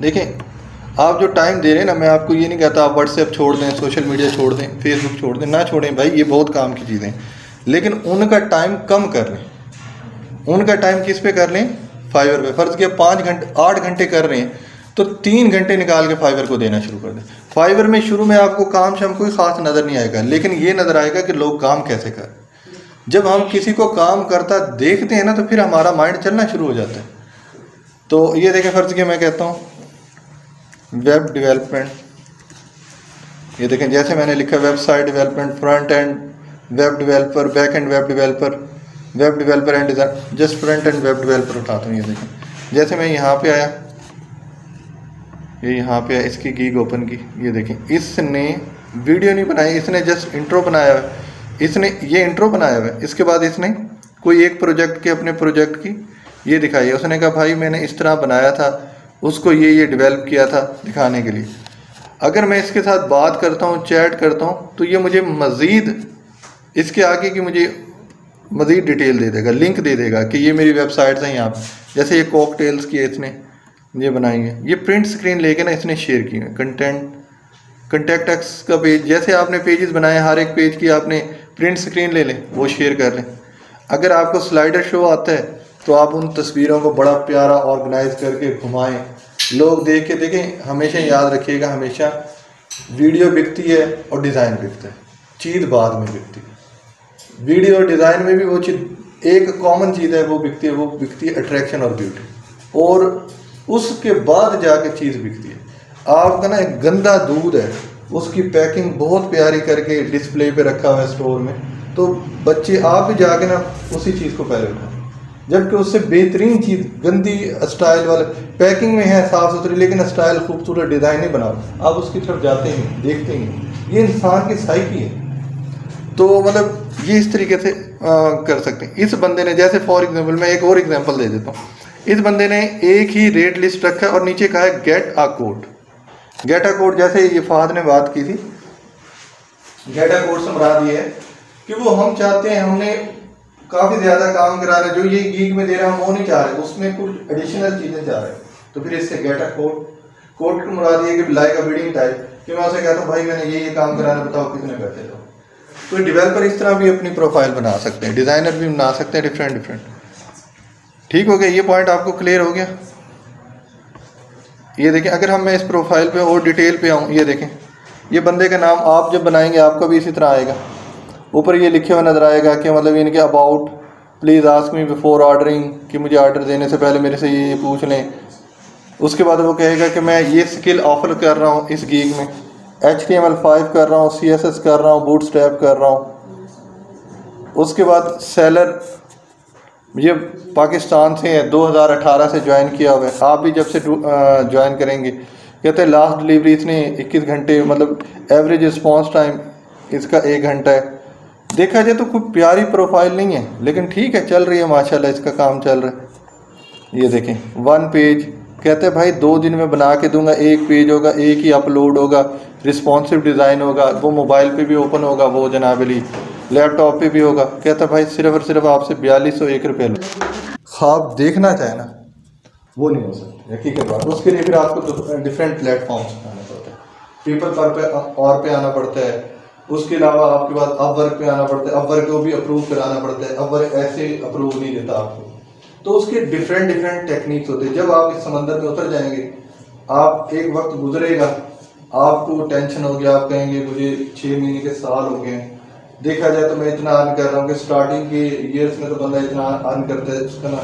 देखें, आप जो टाइम दे रहे हैं ना, मैं आपको ये नहीं कहता आप व्हाट्सएप छोड़ दें सोशल मीडिया छोड़ दें फेसबुक छोड़ दें, ना छोड़ें भाई, ये बहुत काम की चीज़ें लेकिन उनका टाइम कम कर लें उनका टाइम किस पे कर लें फाइवर पे। फ़र्ज़ किया पाँच घंटे, आठ घंटे कर रहे हैं तो तीन घंटे निकाल के फाइवर को देना शुरू कर दें। फाइवर में शुरू में आपको काम शाम कोई ख़ास नज़र नहीं आएगा, लेकिन ये नज़र आएगा कि लोग काम कैसे कर जब हम किसी को काम करता देखते हैं ना तो फिर हमारा माइंड चलना शुरू हो जाता है। तो ये देखें, फ़र्ज़ किया मैं कहता हूँ वेब डेवलपमेंट। ये देखें, जैसे मैंने लिखा, website development, front end web developer, back end web developer web developer and design just front end web developer उठाता हूँ, ये देखें। जैसे मैं यहाँ पे आया, ये यहाँ पे आया, इसकी गीग ओपन की, ये देखें, इसने वीडियो नहीं बनाई, इसने जस्ट इंट्रो बनाया है। इसने ये इंट्रो बनाया हुआ है, इसके बाद इसने कोई एक प्रोजेक्ट के, अपने प्रोजेक्ट की, ये दिखाई है उसने कहा, भाई, मैंने इस तरह बनाया था उसको ये ये डेवलप किया था दिखाने के लिए। अगर मैं इसके साथ बात करता हूँ चैट करता हूँ तो ये मुझे मज़ीद इसके आगे की मुझे मज़ीद डिटेल दे देगा लिंक दे देगा कि ये मेरी वेबसाइट्स हैं यहाँ पे। जैसे ये कॉकटेल्स की इसने, ये बनाई है। ये प्रिंट स्क्रीन लेके ना इसने शेयर की है। कंटेंट कंटेक्ट एक्स का पेज जैसे आपने पेजेस बनाए, हर एक पेज की आपने प्रिंट स्क्रीन ले लें, वो शेयर कर लें। अगर आपको स्लाइडर शो आता है तो आप उन तस्वीरों को बड़ा प्यारा ऑर्गेनाइज करके घुमाएँ। लोग देख के देखें, हमेशा याद रखिएगा, हमेशा वीडियो बिकती है और डिज़ाइन बिकता है। चीज़ बाद में बिकती है। वीडियो और डिज़ाइन में भी वो चीज़, एक कॉमन चीज़ है, वो बिकती है, वो बिकती है अट्रैक्शन और ब्यूटी और उसके बाद जाके चीज़ बिकती है। आपका ना एक गंदा दूध है, उसकी पैकिंग बहुत प्यारी करके डिस्प्ले पे रखा हुआ है स्टोर में। तो बच्चे आप भी जाके ना उसी चीज़ को पहले उठाएँ जबकि उससे बेहतरीन चीज़ गंदी स्टाइल वाले पैकिंग में है साफ़ सुथरी लेकिन स्टाइल खूबसूरत डिज़ाइन नहीं बना आप उसकी तरफ़ जाते हैं देखते हैं ये इंसान की साइकी है। तो मतलब ये इस तरीके से आ, कर सकते हैं। इस बंदे ने जैसे फॉर एग्जांपल मैं एक और एग्जांपल दे देता हूँ। इस बंदे ने एक ही रेट लिस्ट रखा है और नीचे कहा है get a code get a code जैसे ये फहद ने बात की थी। गेट आ कोड से मुराद ये है कि वो हम चाहते हैं हमने काफ़ी ज़्यादा काम करा रहे जो ये गीग में दे रहा हम वो नहीं चाह रहे। उसमें कुछ एडिशनल चीज़ें चाह रहे हैं। तो फिर इससे गेट कोड कोड की मुराद ये कि लाइक अ बिल्डिंग टाइप कि मैं उसे कहता हूँ, भाई, मैंने ये ये काम करा कराना बताओ कितने पैसे दो? तो डिवेलपर इस तरह भी अपनी प्रोफ़ाइल बना सकते हैं। डिज़ाइनर भी बना सकते हैं डिफरेंट डिफरेंट ठीक हो गया? ये पॉइंट आपको क्लियर हो गया? ये देखें, अगर हम मैं इस प्रोफ़ाइल पे और डिटेल पे आऊँ, ये देखें। ये बंदे का नाम आप जब बनाएँगे, आपका भी इसी तरह आएगा। ऊपर ये लिखे हुए नज़र आएगा कि मतलब इनके about please ask me before ordering कि मुझे ऑर्डर देने से पहले मेरे से ये पूछ लें। उसके बाद वो कहेगा कि मैं ये स्किल ऑफ़र कर रहा हूँ इस गीग में। H T M L five कर रहा हूँ सी एस एस कर रहा हूँ बूट स्टैप कर रहा हूँ। उसके बाद सेलर ये पाकिस्तान से है 2018 से ज्वाइन किया हुआ है। आप भी जब से ज्वाइन करेंगे, कहते हैं लास्ट डिलीवरी इसने 21 घंटे मतलब एवरेज रिस्पॉन्स टाइम इसका एक घंटा है। देखा जाए तो कोई प्यारी प्रोफ़ाइल नहीं है, लेकिन ठीक है, चल रही है, माशाल्लाह, इसका काम चल रहा है। ये देखें वन पेज कहते हैं, भाई, दो दिन में बना के दूँगा, एक पेज होगा, एक ही अपलोड होगा रिस्पॉन्सिव डिज़ाइन होगा, वो मोबाइल पे भी ओपन होगा, वो जनाबली लैपटॉप पे भी होगा। कहता भाई, सिर्फ़ और सिर्फ़ आपसे बयालीस सौ एक रुपये ख्वाब देखना चाहे ना, वो नहीं हो सकता हकीकत बात उसके लिए फिर आपको डिफरेंट प्लेटफॉर्म्स पे आना पड़ता है। पीपल पर पे, और पे आना पड़ता है। उसके अलावा आपके पास अब वर्क पे आना पड़ता है अब वर्क को भी अप्रूव कराना पड़ता है अब वर्क ऐसे अप्रूव नहीं देता आपको। तो उसके डिफरेंट डिफरेंट टेक्निक्स होते हैं। जब आप इस समंदर में उतर जाएँगे, आप एक वक्त गुजरेगा, आपको टेंशन हो गया, आप कहेंगे, मुझे छः महीने के साल हो गए देखा जाए तो मैं इतना अर्न कर रहा हूँ कि स्टार्टिंग के ईयर्स में तो बंदा इतना अर्न करता है, उसका ना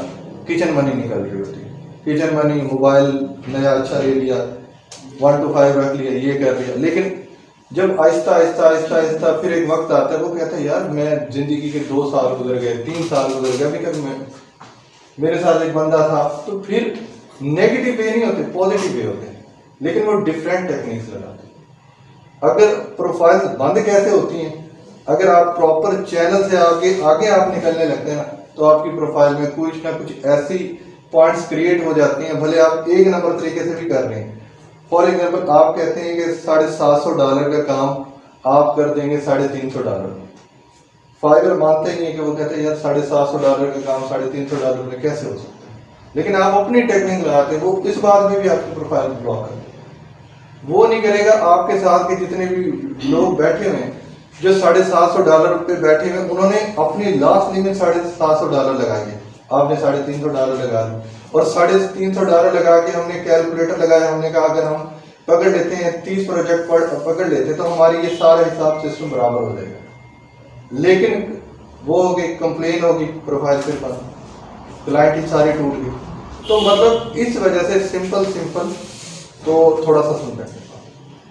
किचन मनी निकल रही होती है। किचन मनी मोबाइल नया अच्छा ले लिया वन टू फाइव रख लिया, ये कर लिया। लेकिन जब आहिस्ता आहिस्ता आहिस्ता आहिस्ता फिर एक वक्त आता है, वो कहता है, यार, मैं ज़िंदगी के दो साल गुजर गए, तीन साल गुजर गए, अभी तक मैं, मेरे साथ एक बंदा था। तो फिर नेगेटिव वे नहीं होते पॉजिटिव वे होते लेकिन वो डिफरेंट टेक्निक्स लगाते अगर प्रोफ़ाइल बंद कैसे होती हैं, अगर आप प्रॉपर चैनल से आगे आगे आप निकलने लगते हैं ना तो आपकी प्रोफ़ाइल में कुछ ना कुछ ऐसी पॉइंट्स क्रिएट हो जाती हैं, भले आप एक नंबर तरीके से भी कर रहे हैं। फॉर एग्ज़ाम्पल आप कहते हैं कि साढ़े सात सौ डॉलर का काम आप कर देंगे, साढ़े तीन सौ डॉलर। में फाइबर मानते ही है कि वो कहते हैं, यार, साढ़े सात सौ डॉलर का काम साढ़े तीन सौ डॉलर में कैसे हो सकता है? लेकिन आप अपनी टेक्निक लगाते हैं वो इस बात में भी आपकी प्रोफ़ाइल ब्लॉक करते वो नहीं करेगा, आपके साथ के जितने भी लोग बैठे हुए हैं, जो साढ़े सात सौ डॉलर पे बैठे हुए उन्होंने अपनी लास्ट लिमिट साढ़े सात सौ डॉलर लगाई है। आपने साढ़े तीन सौ डॉलर लगा दिए और साढ़े तीन सौ डॉलर लगा के हमने कैलकुलेटर लगाया, हमने कहा, अगर हम पकड़ लेते हैं, तीस प्रोजेक्ट पर पकड़ लेते हैं तो हमारी ये सारा हिसाब सिस्टम बराबर हो जाएगा. लेकिन वो होगी कंप्लेन होगी प्रोफ़ाइल के पास क्लाइंट की सारी टूट गई। तो मतलब इस वजह से सिंपल सिंपल तो थोड़ा सा सुन रहे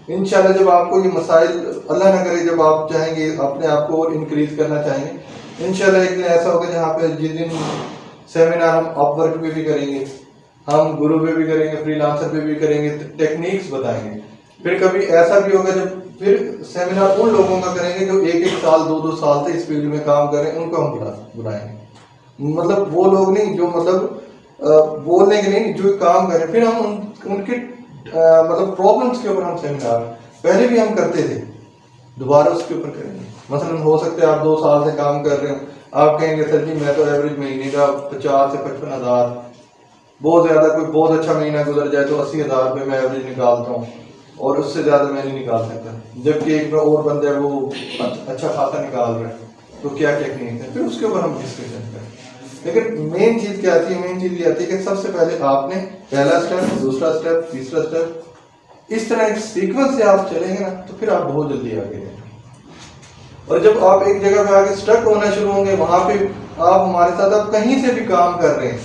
इंशाल्लाह जब आपको ये मसाइल, अल्लाह ना करे, जब आप चाहेंगे, अपने आप को और इंक्रीज करना चाहेंगे, इंशाल्लाह एक दिन ऐसा होगा जहाँ पे जिस दिन सेमिनार हम अपवर्क पे भी करेंगे हम गुरु पे भी करेंगे फ्रीलांसर पे भी करेंगे टेक्निक्स बताएँगे। फिर कभी ऐसा भी होगा जब फिर सेमिनार उन लोगों का करेंगे जो एक एक साल दो दो साल से इस फ़ील्ड में काम कर रहे हैं उनको हम बुला बुलाएँगे। मतलब वो लोग नहीं जो मतलब बोलने के नहीं जो काम कर फिर हम उन, उनके मतलब प्रॉब्लम्स के ऊपर हम सेमिनार पहले भी हम करते थे दोबारा उसके ऊपर करेंगे। मसलन हो सकता है आप दो साल से काम कर रहे हो आप कहेंगे, सर जी, मैं तो एवरेज महीने का पचास से पचपन हज़ार, बहुत ज़्यादा कोई बहुत अच्छा महीना गुजर जाए तो अस्सी हज़ार रुपये मैं एवरेज निकालता हूँ और उससे ज़्यादा मैं नहीं निकाल सकता। जबकि एक और बंदे वो अच्छा- खासा निकाल रहे हैं। तो क्या टेक्निक है? फिर उसके ऊपर हम डिस्कशन करें। लेकिन मेन चीज़ क्या आती है? मेन चीज़ ये आती है कि सबसे पहले आपने पहला स्टेप दूसरा स्टेप तीसरा स्टेप इस तरह एक सीक्वेंस से आप चलेंगे ना तो फिर आप बहुत जल्दी आगे जाएँगे। और जब आप एक जगह पे आके स्ट्रक होना शुरू होंगे, वहाँ पे आप हमारे साथ आप कहीं से भी काम कर रहे हैं।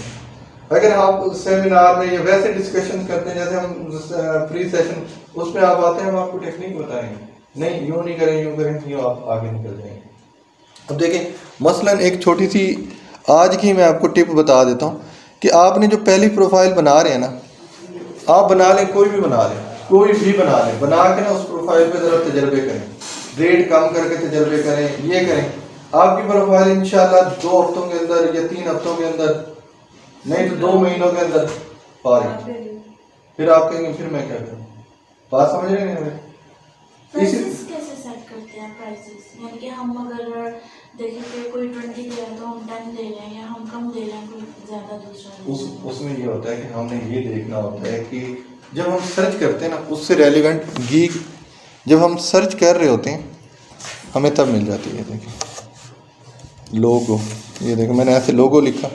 अगर आप सेमिनार में या वैसे डिस्कशन करते हैं, जैसे हम फ्री सेशन उसमें आप आते हैं, हम आपको टेक्निक बताएँगे। नहीं, यूँ नहीं करें, यूँ करें, यूँ आप आगे निकल जाएँगे। अब देखें, मसलन एक छोटी सी, आज की मैं आपको टिप बता देता हूँ कि आपने जो पहली प्रोफ़ाइल बना रहे हैं ना, आप बना लें, कोई भी बना लें, कोई भी बना लें, बना के ना उस प्रोफ़ाइल पे ज़रा तजर्बे करें। रेट कम करके तजर्बे करें ये करें। आपकी प्रोफ़ाइल इंशाल्लाह दो हफ्तों के अंदर या तीन हफ्तों के अंदर नहीं तो दो महीनों के अंदर पार। फिर आप कहेंगे फिर मैं क्या करूँ? बात समझ रहे हैं मेरे इसी कैसे सेट करते हैं प्राइसेस यानी कि हम अगर देखें कि कोई ट्वेंटी दे रहा है तो हम टेन दे रहे हैं या हम कम दे रहे हैं कोई ज़्यादा दूसरा उस उसमें ये होता है कि हमने ये देखना होता है कि जब हम सर्च करते हैं ना उससे रेलिवेंट गीक जब हम सर्च कर रहे होते हैं, हमें तब मिल जाती है, देखिए। लोगो ये देखो, मैंने ऐसे लोगो लिखा।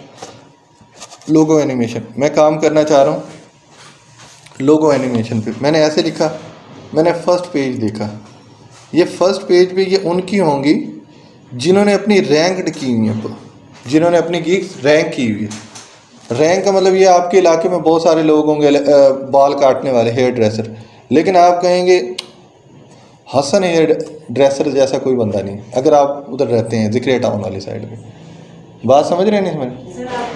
लोगो एनिमेशन मैं काम करना चाह रहा हूँ। लोगो एनिमेशन पे, मैंने ऐसे लिखा, मैंने फ़र्स्ट पेज देखा। ये फ़र्स्ट पेज भी ये उनकी होंगी, जिन्होंने अपनी रैंक्ड की हुई है जिन्होंने अपनी गीक्स रैंक की हुई है। रैंक का मतलब ये आपके इलाके में बहुत सारे लोग होंगे बाल काटने वाले हेयर ड्रेसर लेकिन आप कहेंगे हसन हेयर ड्रेसर जैसा कोई बंदा नहीं अगर आप उधर रहते हैं ज़िक्र टाउन वाली साइड में बात समझ रहे हैं नहीं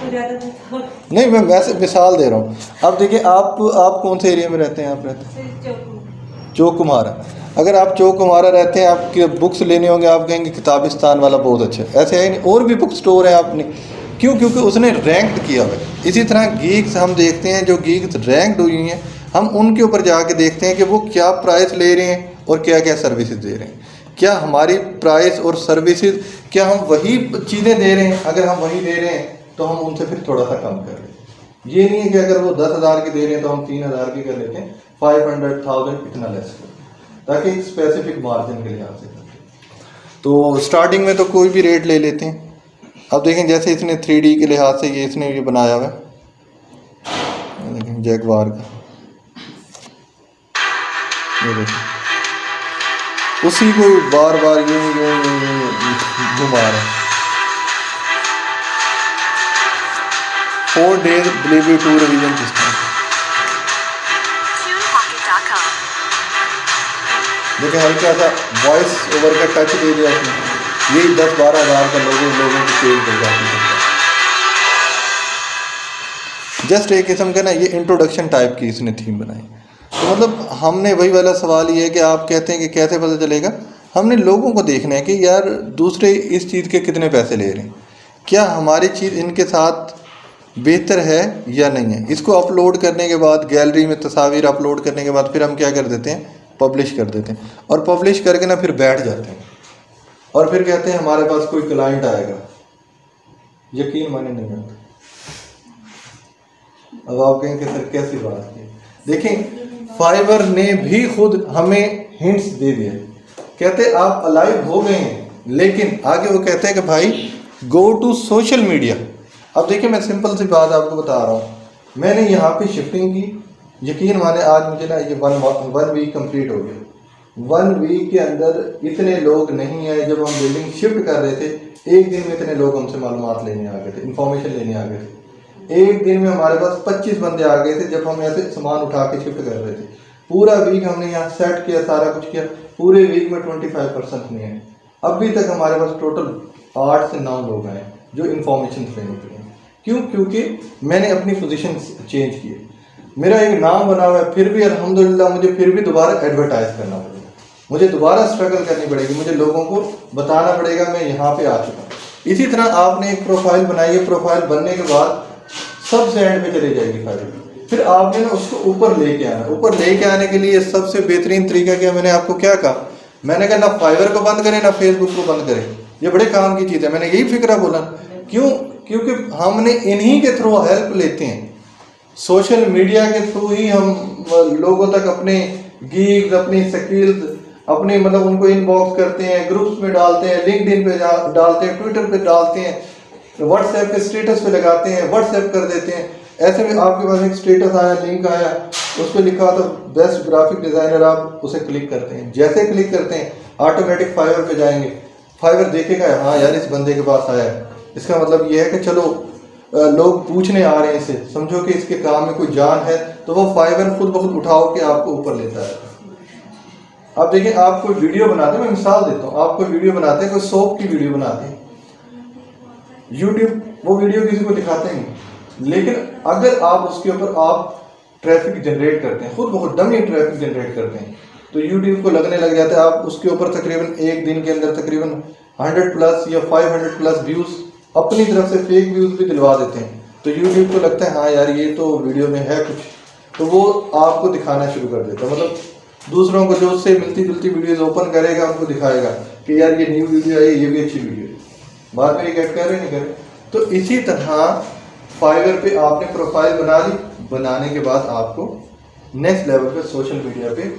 ज़्यादा तो नहीं मैं वैसे मिसाल दे रहा हूँ। अब देखिए आप आप कौन से एरिया में रहते हैं? आप रहते हैं? चौक कुमारा अगर आप चौक कुमारा रहते हैं आपके बुक्स लेने होंगे आप कहेंगे किताबिस्तान वाला बहुत अच्छा ऐसे है नहीं और भी बुक स्टोर है आपने। क्यों? क्योंकि उसने रैंक किया हुआ है। इसी तरह गीक्स हम देखते हैं जो गीक्स रैंक हुई हैं हम उनके ऊपर जाके देखते हैं कि वो क्या प्राइस ले रहे हैं। और क्या क्या सर्विसेज़ दे रहे हैं? क्या हमारी प्राइस और सर्विसेज़ क्या हम वही चीज़ें दे रहे हैं? अगर हम वही दे रहे हैं तो हम उनसे फिर थोड़ा सा कम कर हैं। ये नहीं है कि अगर वो दस हज़ार की दे रहे हैं तो हम तीन हज़ार की कर लेते हैं। फाइव हंड्रेड थाउज़ेंड इतना लेस कर ताकि स्पेसिफिक मार्जिन के लिहाज से तो स्टार्टिंग में तो कोई भी रेट ले लेते हैं। अब देखें, जैसे इसने थ्री के लिहाज से ये इसने ये बनाया हुआ है। देखें जैगवार का। ये देखें। उसी को बार बार यूँ यूँ यूँ यूँ घुमा रहा है four days delivery to revision system देखिए हल्का सा वॉइस ओवर का टच दे दिया उसने। यही दस बारह हज़ार का लोगों लोगों की सेल कर जाती है। जस्ट एक किस्म का ना ये इंट्रोडक्शन टाइप की इसने थीम बनाई। तो मतलब हमने वही वाला सवाल ये है कि आप कहते हैं कि कैसे पता चलेगा? हमने लोगों को देखना है कि यार दूसरे इस चीज़ के कितने पैसे ले रहे हैं। क्या हमारी चीज़ इनके साथ बेहतर है या नहीं है? इसको अपलोड करने के बाद, गैलरी में तस्वीर अपलोड करने के बाद फिर हम क्या कर देते हैं? पब्लिश कर देते हैं। और पब्लिश करके ना फिर बैठ जाते हैं। और फिर कहते हैं, हमारे पास कोई क्लाइंट आएगा। यकीन माने नहीं आता अब आप कहेंगे, सर, कैसी बात है? देखें फाइबर ने भी खुद हमें हिंट्स दे दिए कहते, आप अलाइव हो गए हैं। लेकिन आगे वो कहते हैं कि, भाई गो टू सोशल मीडिया अब देखिए, मैं सिंपल सी बात आपको बता रहा हूँ। मैंने यहाँ पे शिफ्टिंग की। यकीन माने, आज मुझे ना ये वन वन वीक कंप्लीट हो गया। वन वीक के अंदर इतने लोग नहीं आए। जब हम बिल्डिंग शिफ्ट कर रहे थे, एक दिन में इतने लोग हमसे मालूम लेने आ गए थे इन्फॉर्मेशन लेने आ गए थे। एक दिन में हमारे पास 25 बंदे आ गए थे जब हम यहाँ से सामान उठा के शिफ्ट कर रहे थे। पूरा वीक हमने यहाँ सेट किया, सारा कुछ किया। पूरे वीक में 25 परसेंट नहीं है। अभी तक हमारे पास टोटल आठ से नौ लोग हैं जो इन्फॉर्मेशन लेने के हैं। क्यों? क्योंकि मैंने अपनी पोजिशन चेंज की है मेरा एक नाम बना हुआ है, फिर भी अल्हम्दुलिल्लाह मुझे फिर भी दोबारा एडवर्टाइज करना पड़ेगा। मुझे दोबारा स्ट्रगल करनी पड़ेगी, मुझे लोगों को बताना पड़ेगा, मैं यहाँ पे आ चुका हूँ। इसी तरह आपने एक प्रोफ़ाइल बनाई है। प्रोफ़ाइल बनने के बाद सबसे एंड में चले जाएगी फ़ाइल फिर आपने ना उसको ऊपर लेके आना। ऊपर लेके आने के लिए सबसे बेहतरीन तरीका क्या मैंने आपको क्या कहा? मैंने कहा ना फाइबर को बंद करें, ना फेसबुक को बंद करें। ये बड़े काम की चीज़ है। मैंने यही फिक्रा बोला। क्यों? क्योंकि हमने इन्हीं के थ्रू हेल्प लेते हैं। सोशल मीडिया के थ्रू ही हम लोगों तक अपने गीग्स अपनी स्किल्स अपने मतलब उनको इनबॉक्स करते हैं ग्रुप्स में डालते हैं लिंकड पे डालते हैं ट्विटर पे डालते हैं। व्हाट्सएप के स्टेटस पे लगाते हैं व्हाट्सएप कर देते हैं। ऐसे में आपके पास एक स्टेटस आया लिंक आया, उस पर लिखा तो बेस्ट ग्राफिक डिज़ाइनर आप उसे क्लिक करते हैं। जैसे क्लिक करते हैं ऑटोमेटिक फाइवर पे जाएँगे। फाइवर देखेगा हाँ यार इस बंदे के पास आया है। इसका मतलब ये है कि चलो लोग पूछने आ रहे हैं इसे। समझो कि इसके काम में कोई जान है तो वो फाइबर खुद ब खुद उठाओ के आपको ऊपर लेता है। अब देखिए, आप कोई वीडियो बनाते हैं, मैं मिसाल देता हूँ। आप कोई वीडियो बनाते हैं, कोई सोप की वीडियो बनाते हैं। यूट्यूब वो वीडियो किसी को दिखाते हैं। लेकिन अगर आप उसके ऊपर आप ट्रैफ़िक जनरेट करते हैं, खुद बहुत डमी ट्रैफ़िक जनरेट करते हैं तो यूट्यूब को लगने लग जाता है आप उसके ऊपर तकरीबन एक दिन के अंदर तकरीबन हंड्रेड प्लस या फाइव हंड्रेड प्लस व्यूज़ अपनी तरफ़ से फेक व्यूज़ भी दिलवा देते हैं। तो यूट्यूब को लगता है हाँ यार, ये तो वीडियो में है कुछ। तो वो आपको दिखाना शुरू कर देता है। मतलब दूसरों को जो उससे मिलती जुलती वीडियोज़ ओपन करेगा, उनको दिखाएगा कि यार ये न्यू वीडियो है, ये भी अच्छी वीडियो है। बात मेरी कैट कर रहे नहीं करे तो इसी तरह फाइवर पे आपने प्रोफ़ाइल बना ली। बनाने के बाद आपको नेक्स्ट लेवल पे सोशल मीडिया पे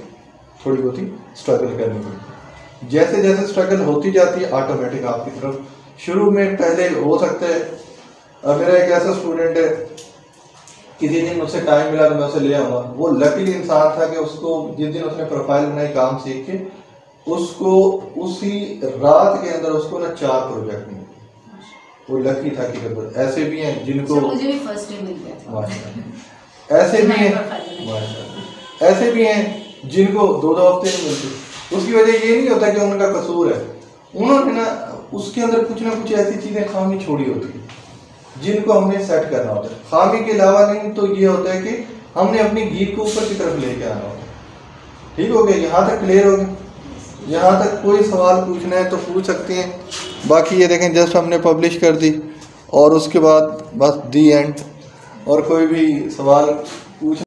थोड़ी बहुत ही स्ट्रगल करनी पड़ेगी। जैसे जैसे स्ट्रगल होती जाती है ऑटोमेटिक आपकी तरफ़ शुरू में पहले हो सकता है अब मेरा एक ऐसा स्टूडेंट है, किसी दिन मुझसे टाइम मिला तो मैं उसे ले आऊँगा। वो लकीली इंसान था कि उसको, जिस दिन उसने प्रोफ़ाइल बनाई, काम सीख के, उसको उसी रात के अंदर उसको ना चार प्रोजेक्ट मिले। वो लकी था कि ऐसे भी हैं जिनको मुझे भी फ़र्स्ट डे मिल गया था। ऐसे भी हैं ऐसे भी हैं जिनको दो दो हफ़्ते नहीं मिलते। उसकी वजह ये नहीं होता कि उनका कसूर है। उन्होंने ना उसके अंदर कुछ ना कुछ ऐसी चीज़ें खामी छोड़ी होती है जिनको हमने सेट करना होता है। खामी के अलावा नहीं तो ये होता है कि हमने अपनी गीत को ऊपर की तरफ़ लेके आना होता है। ठीक हो गया? यहाँ तक क्लियर हो गया? यहाँ तक कोई सवाल पूछना है तो पूछ सकते हैं। बाकी ये देखें, जस्ट हमने पब्लिश कर दी और उसके बाद बस दी एंड और कोई भी सवाल